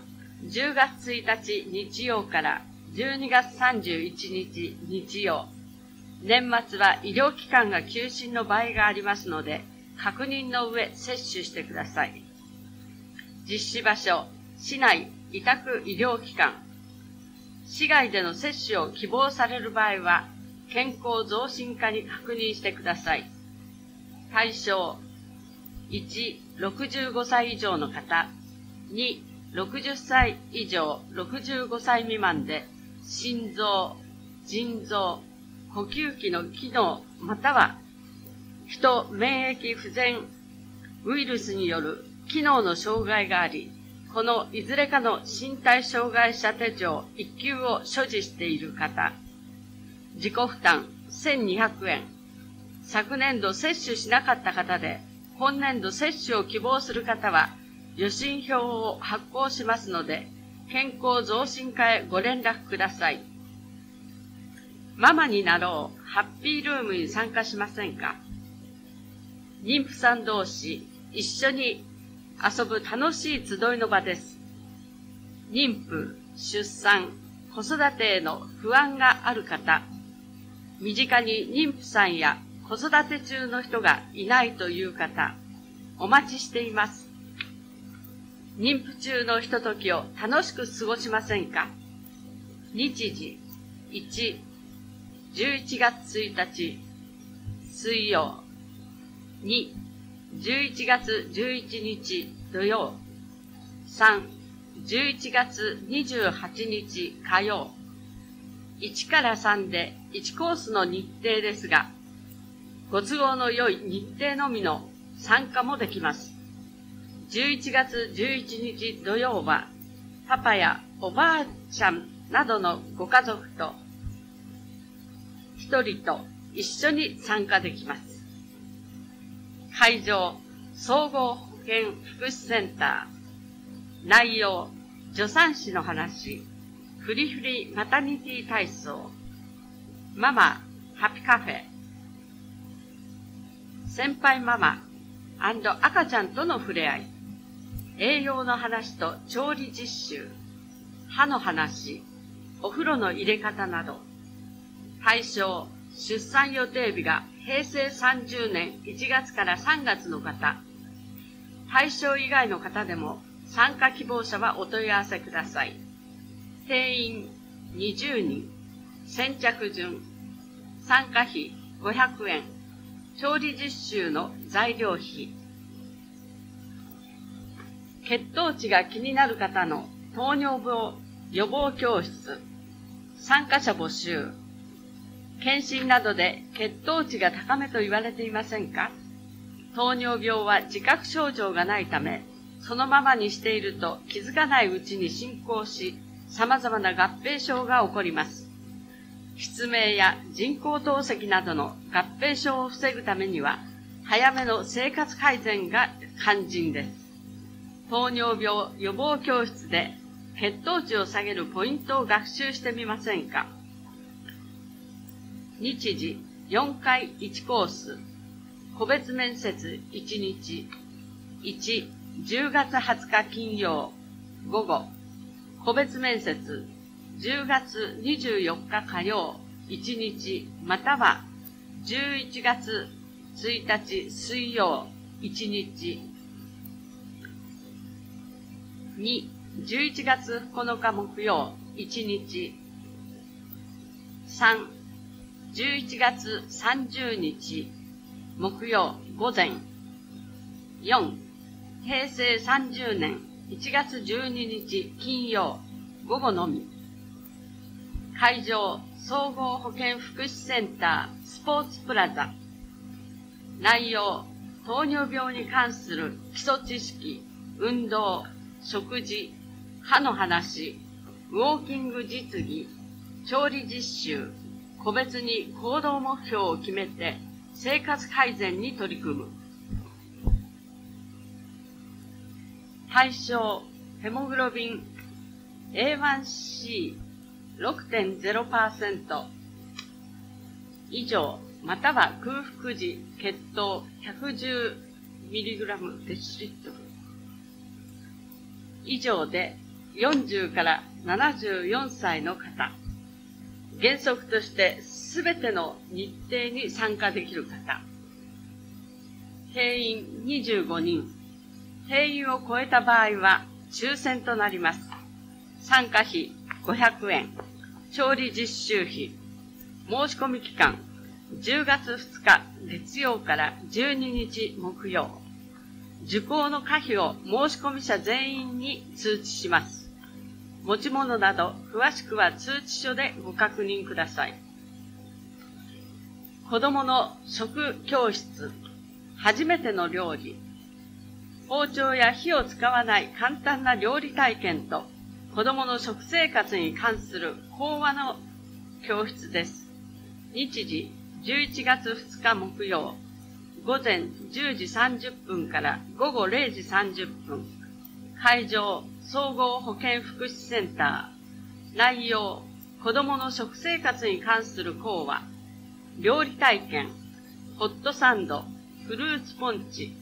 10月1日日曜から12月31日日曜。年末は医療機関が休診の場合がありますので、確認の上接種してください。実施場所、市内委託医療機関。市外での接種を希望される場合は、健康増進課に確認してください。対象、1、65歳以上の方、2、60歳以上65歳未満で、心臓、腎臓、呼吸器の機能、または、人免疫不全ウイルスによる機能の障害があり、このいずれかの身体障害者手帳1級を所持している方、自己負担1200円。昨年度接種しなかった方で、今年度接種を希望する方は、予診票を発行しますので、健康増進課へご連絡ください。ママになろう、ハッピールームに参加しませんか？妊婦さん同士、一緒に遊ぶ楽しい集いの場です。妊婦、出産、子育てへの不安がある方、身近に妊婦さんや子育て中の人がいないという方、お待ちしています。妊婦中のひとときを楽しく過ごしませんか？日時1、11月1日、水曜。2、11月11日土曜。3、11月28日火曜。1から3で1コースの日程ですが、ご都合の良い日程のみの参加もできます。11月11日土曜は、パパやおばあちゃんなどのご家族と、一人と一緒に参加できます。会場、総合保健福祉センター。内容、助産師の話、フリフリマタニティ体操、ママ、ハピカフェ、先輩ママ赤ちゃんとの触れ合い、栄養の話と調理実習、歯の話、お風呂の入れ方など、対象、出産予定日が平成30年1月から3月の方、対象以外の方でも参加希望者はお問い合わせください。定員20人、先着順、参加費500円、調理実習の材料費、血糖値が気になる方の糖尿病予防教室、参加者募集、検診などで血糖値が高めと言われていませんか？糖尿病は自覚症状がないため、そのままにしていると気づかないうちに進行し、様々な合併症が起こります。失明や人工透析などの合併症を防ぐためには、早めの生活改善が肝心です。糖尿病予防教室で血糖値を下げるポイントを学習してみませんか？日時4回1コース。個別面接1日。1、10月20日金曜。午後。個別面接10月24日火曜。1日または11月1日水曜。1日。2、11月9日木曜。1日。3、11月30日木曜午前。4、平成30年1月12日金曜午後のみ。会場総合保健福祉センタースポーツプラザ。内容糖尿病に関する基礎知識運動食事歯の話ウォーキング実技調理実習。個別に行動目標を決めて生活改善に取り組む。対象ヘモグロビン A1C 6.0%以上、または空腹時血糖 110mg デシリットル以上で40から74歳の方、原則としてすべての日程に参加できる方、定員25人、定員を超えた場合は抽選となります。参加費500円。調理実習費、申し込み期間、10月2日月曜から12日木曜。受講の可否を申し込み者全員に通知します。持ち物など詳しくは通知書でご確認ください。子供の食教室、初めての料理、包丁や火を使わない簡単な料理体験と子供の食生活に関する講話の教室です。日時11月2日木曜、午前10時30分から午後0時30分。会場、総合保健福祉センター。内容、子供の食生活に関する講話。料理体験、ホットサンド、フルーツポンチ。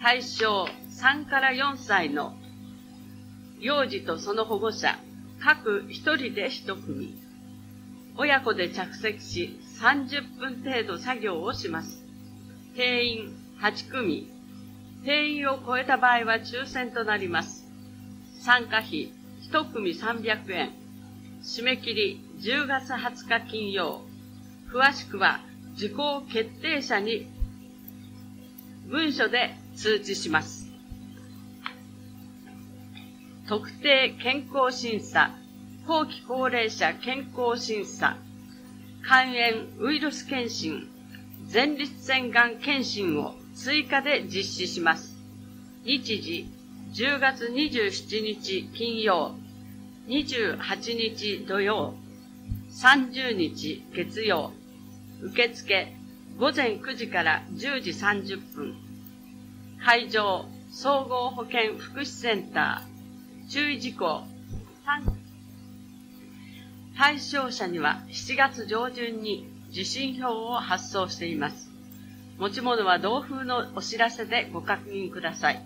対象3から4歳の幼児とその保護者、各一人で一組。親子で着席し、30分程度作業をします。定員8組。定員を超えた場合は抽選となります。参加費1組300円。締め切り10月20日金曜。詳しくは受講決定者に文書で通知します。特定健康審査、後期高齢者健康審査、肝炎ウイルス検診、前立腺がん検診を追加で実施します。日時、10月27日金曜、28日土曜、30日月曜、受付午前9時から10時30分、会場総合保健福祉センター、注意事項対象者には7月上旬に受信票を発送しています。持ち物は同封のお知らせでご確認ください。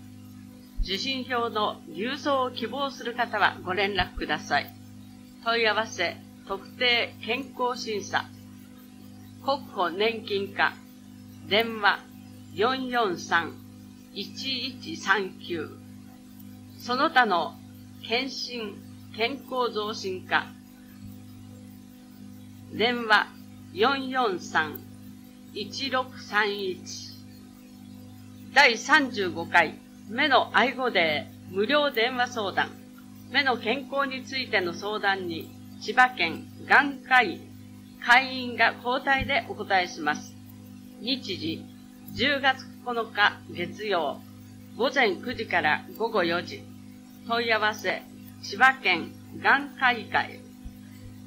受信票の郵送を希望する方はご連絡ください。問い合わせ、特定健康審査、国保年金課、電話443-1139その他の検診、健康増進課。電話443-1631第35回目の愛護デー無料電話相談目の健康についての相談に千葉県眼科医会員が交代でお答えします。日時10月9日月曜午前9時から午後4時問い合わせ、千葉県眼科医会。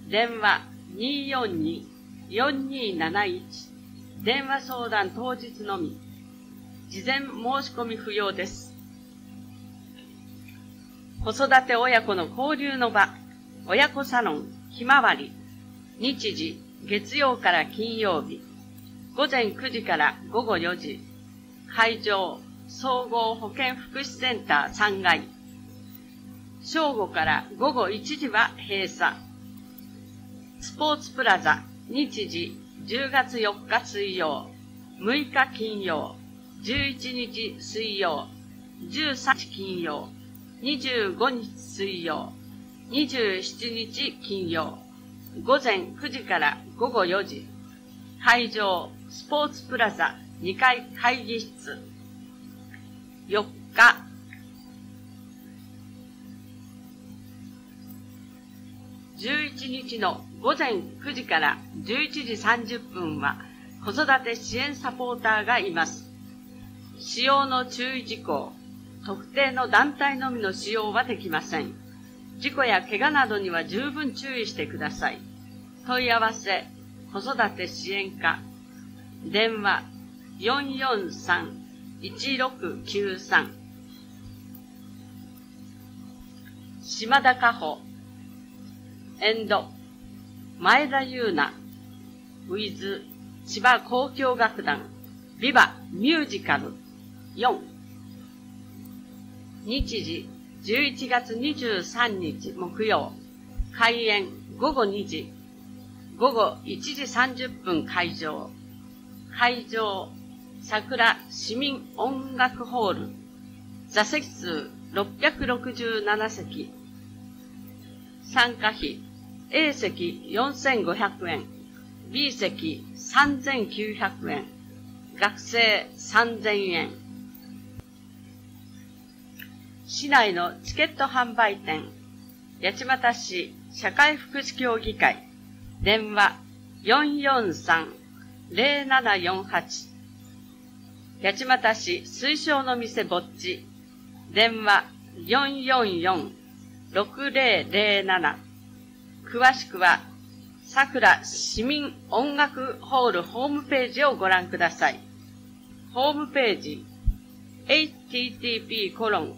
電話242-4271。電話相談当日のみ。事前申し込み不要です。子育て親子の交流の場、親子サロン、ひまわり、日時、月曜から金曜日、午前9時から午後4時、会場、総合保健福祉センター3階、正午から午後1時は閉鎖、スポーツプラザ、日時、10月4日水曜、6日金曜、11日水曜、13日金曜、25日水曜、27日金曜、午前9時から午後4時、会場、スポーツプラザ2階会議室、4日、11日の午前9時から11時30分は子育て支援サポーターがいます。使用の注意事項、特定の団体のみの使用はできません。事故や怪我などには十分注意してください。問い合わせ、子育て支援課、電話443-1693島田加穂、エンド、前田優奈、ウィズ、千葉交響楽団、ビバミュージカル4日時11月23日木曜開演午後2時午後1時30分会場。会場桜市民音楽ホール座席数667席。参加費 A 席4500円。B 席3900円。学生3000円。市内のチケット販売店八街市社会福祉協議会電話443-0748八街市推奨の店ぼっち電話444-6007詳しくは桜市民音楽ホールホームページをご覧ください。ホームページ http コロン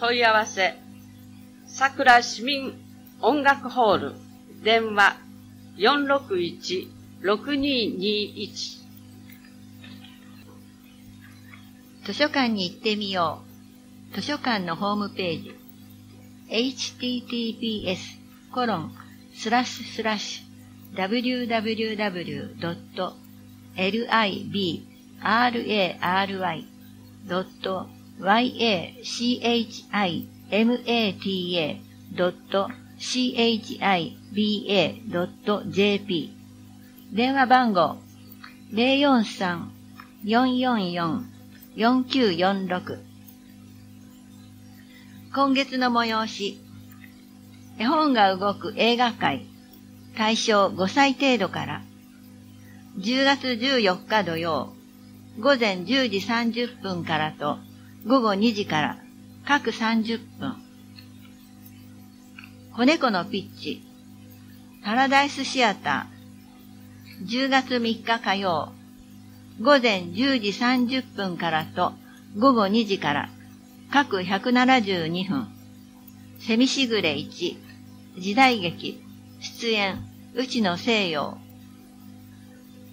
問い合わせ。桜市民音楽ホール。電話。461-6221図書館に行ってみよう。図書館のホームページ。https コロンスララッシュスラッシュ。yachimata.chiba.jp 電話番号043-444-4946今月の催し絵本が動く映画会対象5歳程度から。10月14日土曜午前10時30分からと午後2時から各30分。子猫のピッチ。パラダイスシアター。10月3日火曜。午前10時30分からと午後2時から各172分。セミシグレ1時代劇、出演、内野西洋。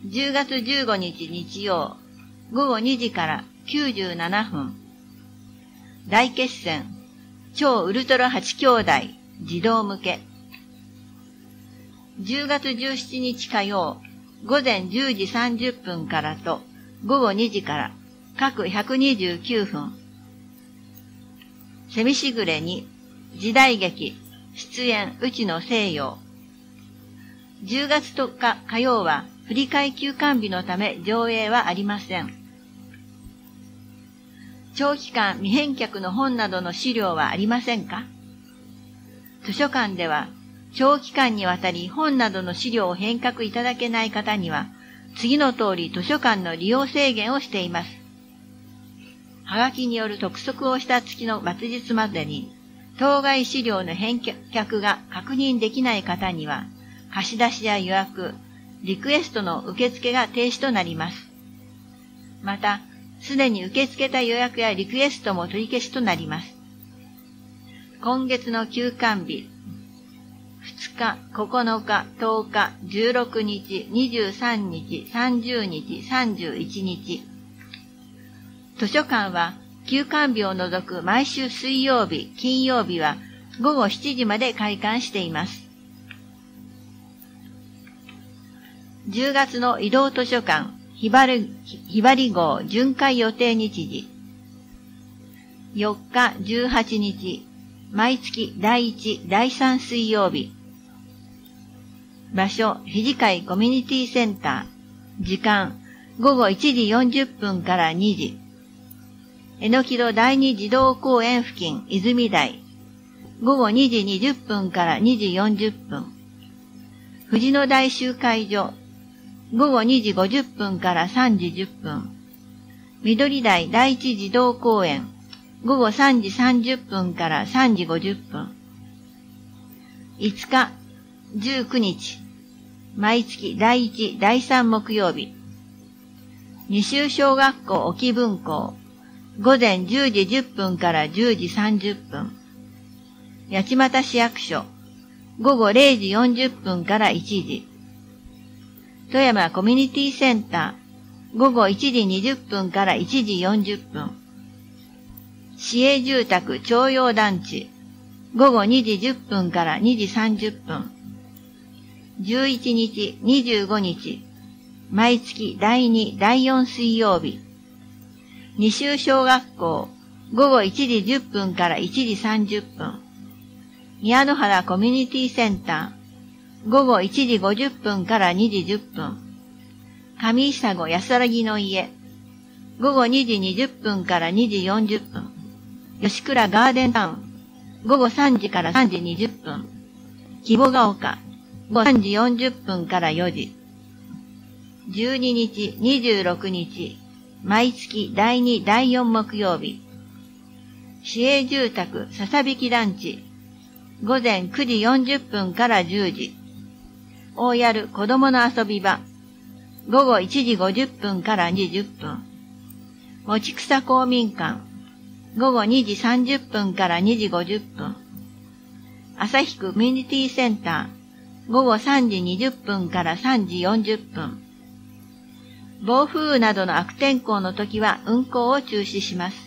10月15日日曜、午後2時から97分。大決戦、超ウルトラ8兄弟、児童向け。10月17日火曜、午前10時30分からと午後2時から各129分。セミシグレに時代劇出演内野西洋。10月10日火曜は振り替休館日のため上映はありません。長期間未返却の本などの資料はありませんか？図書館では長期間にわたり本などの資料を返却いただけない方には、次の通り図書館の利用制限をしています。はがきによる督促をした月の末日までに、当該資料の返却が確認できない方には、貸し出しや予約、リクエストの受付が停止となります。また、すでに受け付けた予約やリクエストも取り消しとなります。今月の休館日、2日、9日、10日、16日、23日、30日、31日。図書館は休館日を除く毎週水曜日、金曜日は午後7時まで開館しています。10月の移動図書館、ひばり、ひばり号巡回予定日時。4日、18日、毎月第1、第3水曜日。場所、肘会コミュニティセンター。時間、午後1時40分から2時。えのき戸第二児童公園付近、泉台。午後2時20分から2時40分。藤野台集会所。午後2時50分から3時10分。緑台第一児童公園。午後3時30分から3時50分。5日、19日、毎月第1、第3木曜日。二州小学校沖分校、午前10時10分から10時30分。八街市役所、午後0時40分から1時。富山コミュニティセンター、午後1時20分から1時40分。市営住宅徴用団地、午後2時10分から2時30分。11日、25日、毎月第2、第4水曜日。二州小学校、午後1時10分から1時30分。宮野原コミュニティセンター、午後1時50分から2時10分。上久子安らぎの家、午後2時20分から2時40分。吉倉ガーデンタウン、午後3時から3時20分。希望が丘、午後3時40分から4時。12日、26日、毎月第2、第4木曜日。市営住宅、笹引団地、午前9時40分から10時。大やる子供の遊び場、午後1時50分から20分。持ち草公民館、午後2時30分から2時50分。朝日区ミュニティセンター、午後3時20分から3時40分。暴風雨などの悪天候の時は運行を中止します。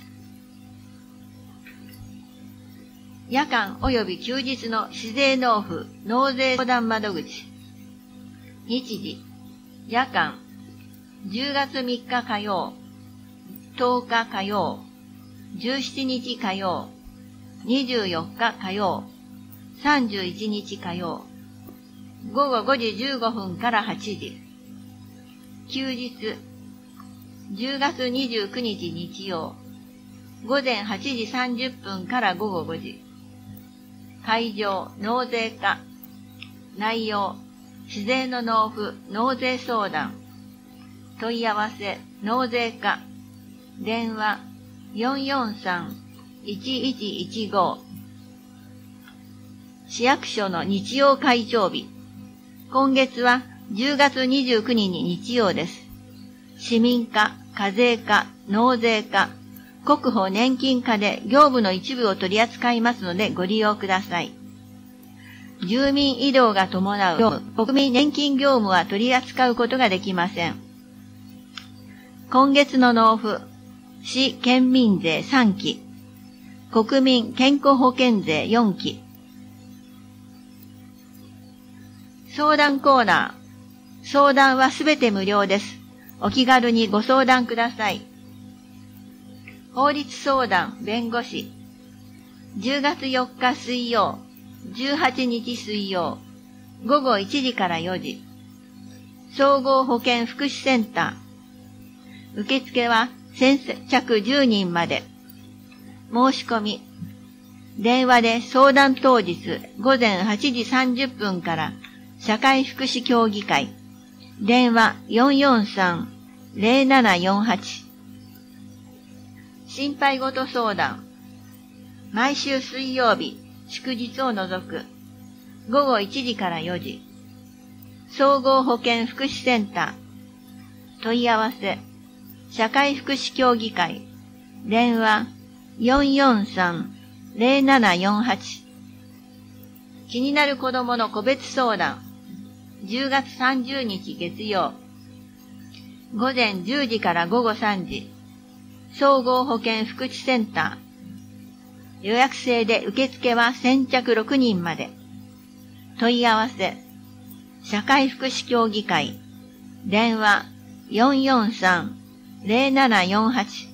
夜間及び休日の市税納付、納税相談窓口。日時、夜間、10月3日火曜、10日火曜、17日火曜、24日火曜、31日火曜、午後5時15分から8時、休日、10月29日日曜、午前8時30分から午後5時、会場、納税課、内容、自然の納付、納税相談、問い合わせ、納税課、電話、443-1115市役所の日曜会長日。今月は10月29日に日曜です。市民課、課税課、納税課、国保年金課で業務の一部を取り扱いますのでご利用ください。住民移動が伴う業務、国民年金業務は取り扱うことができません。今月の納付、市県民税3期、国民健康保険税4期、相談コーナー、相談はすべて無料です。お気軽にご相談ください。法律相談弁護士、10月4日水曜、18日水曜、午後1時から4時、総合保険福祉センター、受付は先着10人まで。申し込み。電話で相談当日。午前8時30分から。社会福祉協議会。電話443-0748心配ごと相談。毎週水曜日。祝日を除く。午後1時から4時。総合保健福祉センター。問い合わせ。社会福祉協議会。電話。443-0748気になる子供の個別相談。10月30日月曜。午前10時から午後3時。総合保健福祉センター。予約制で受付は先着6人まで。問い合わせ社会福祉協議会。電話443-0748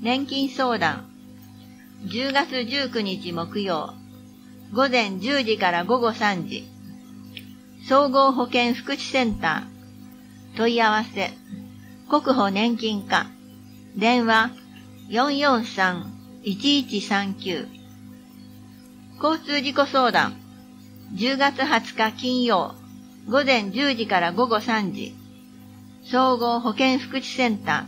年金相談10月19日木曜。午前10時から午後3時。総合保健福祉センター。問い合わせ国保年金課。電話443 1139交通事故相談。10月20日金曜午前10時から午後3時総合保健福祉センタ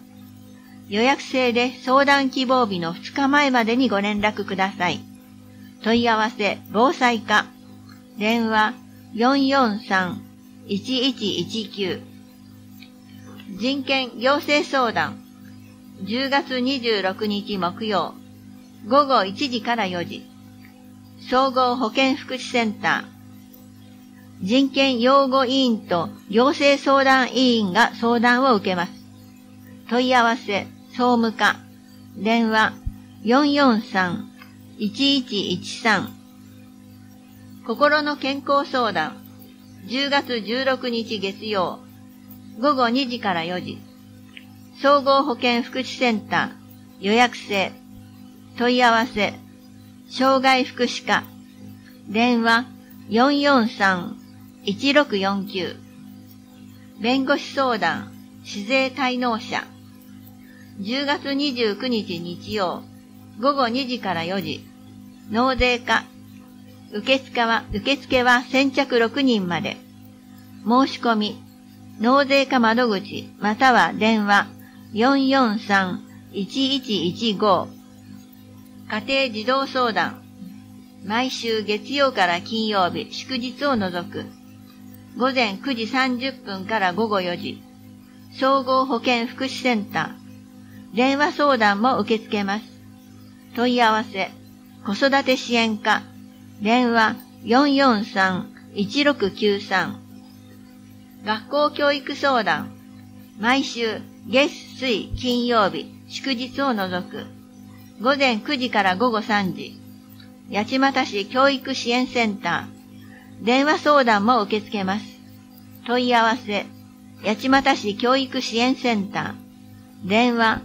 ー。予約制で相談希望日の2日前までにご連絡ください。問い合わせ、防災課、電話443-1119人権行政相談。10月26日木曜。午後1時から4時。総合保健福祉センター。人権擁護委員と行政相談委員が相談を受けます。問い合わせ総務課、電話443-1113心の健康相談。10月16日月曜。午後2時から4時。総合保健福祉センター。予約制。問い合わせ障害福祉課。電話443-1649弁護士相談市税滞納者。10月29日日曜午後2時から4時。納税課。受付は、受付は先着6人まで。申し込み納税課窓口または電話443-1115家庭児童相談。毎週月曜から金曜日祝日を除く。午前9時30分から午後4時。総合保健福祉センター。電話相談も受け付けます。問い合わせ、子育て支援課、電話443-1693学校教育相談、毎週月水金曜日祝日を除く。午前9時から午後3時。八街市教育支援センター。電話相談も受け付けます。問い合わせ八街市教育支援センター。電話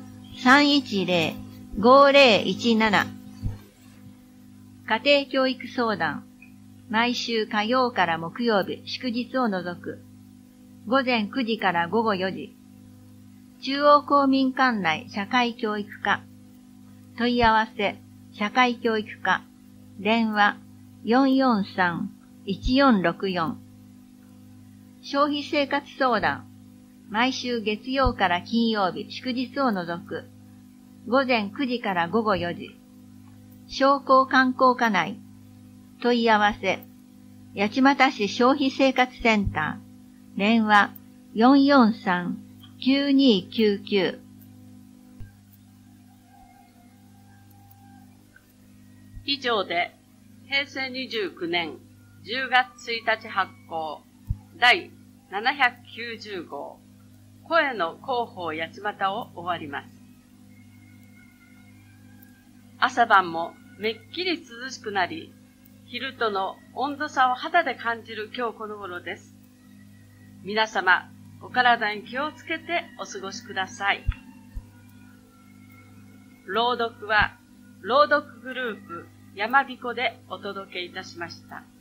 310-5017家庭教育相談。毎週火曜から木曜日祝日を除く。午前9時から午後4時。中央公民館内社会教育課。問い合わせ社会教育課電話443-1464消費生活相談毎週月曜から金曜日祝日を除く。午前9時から午後4時、商工観光課内、問い合わせ、八街市消費生活センター、電話443-9299以上で、平成29年10月1日発行第790号声の広報八街を終わります。朝晩もめっきり涼しくなり、昼との温度差を肌で感じる今日この頃です。皆様、お体に気をつけてお過ごしください。朗読は、朗読グループ、山彦でお届けいたしました。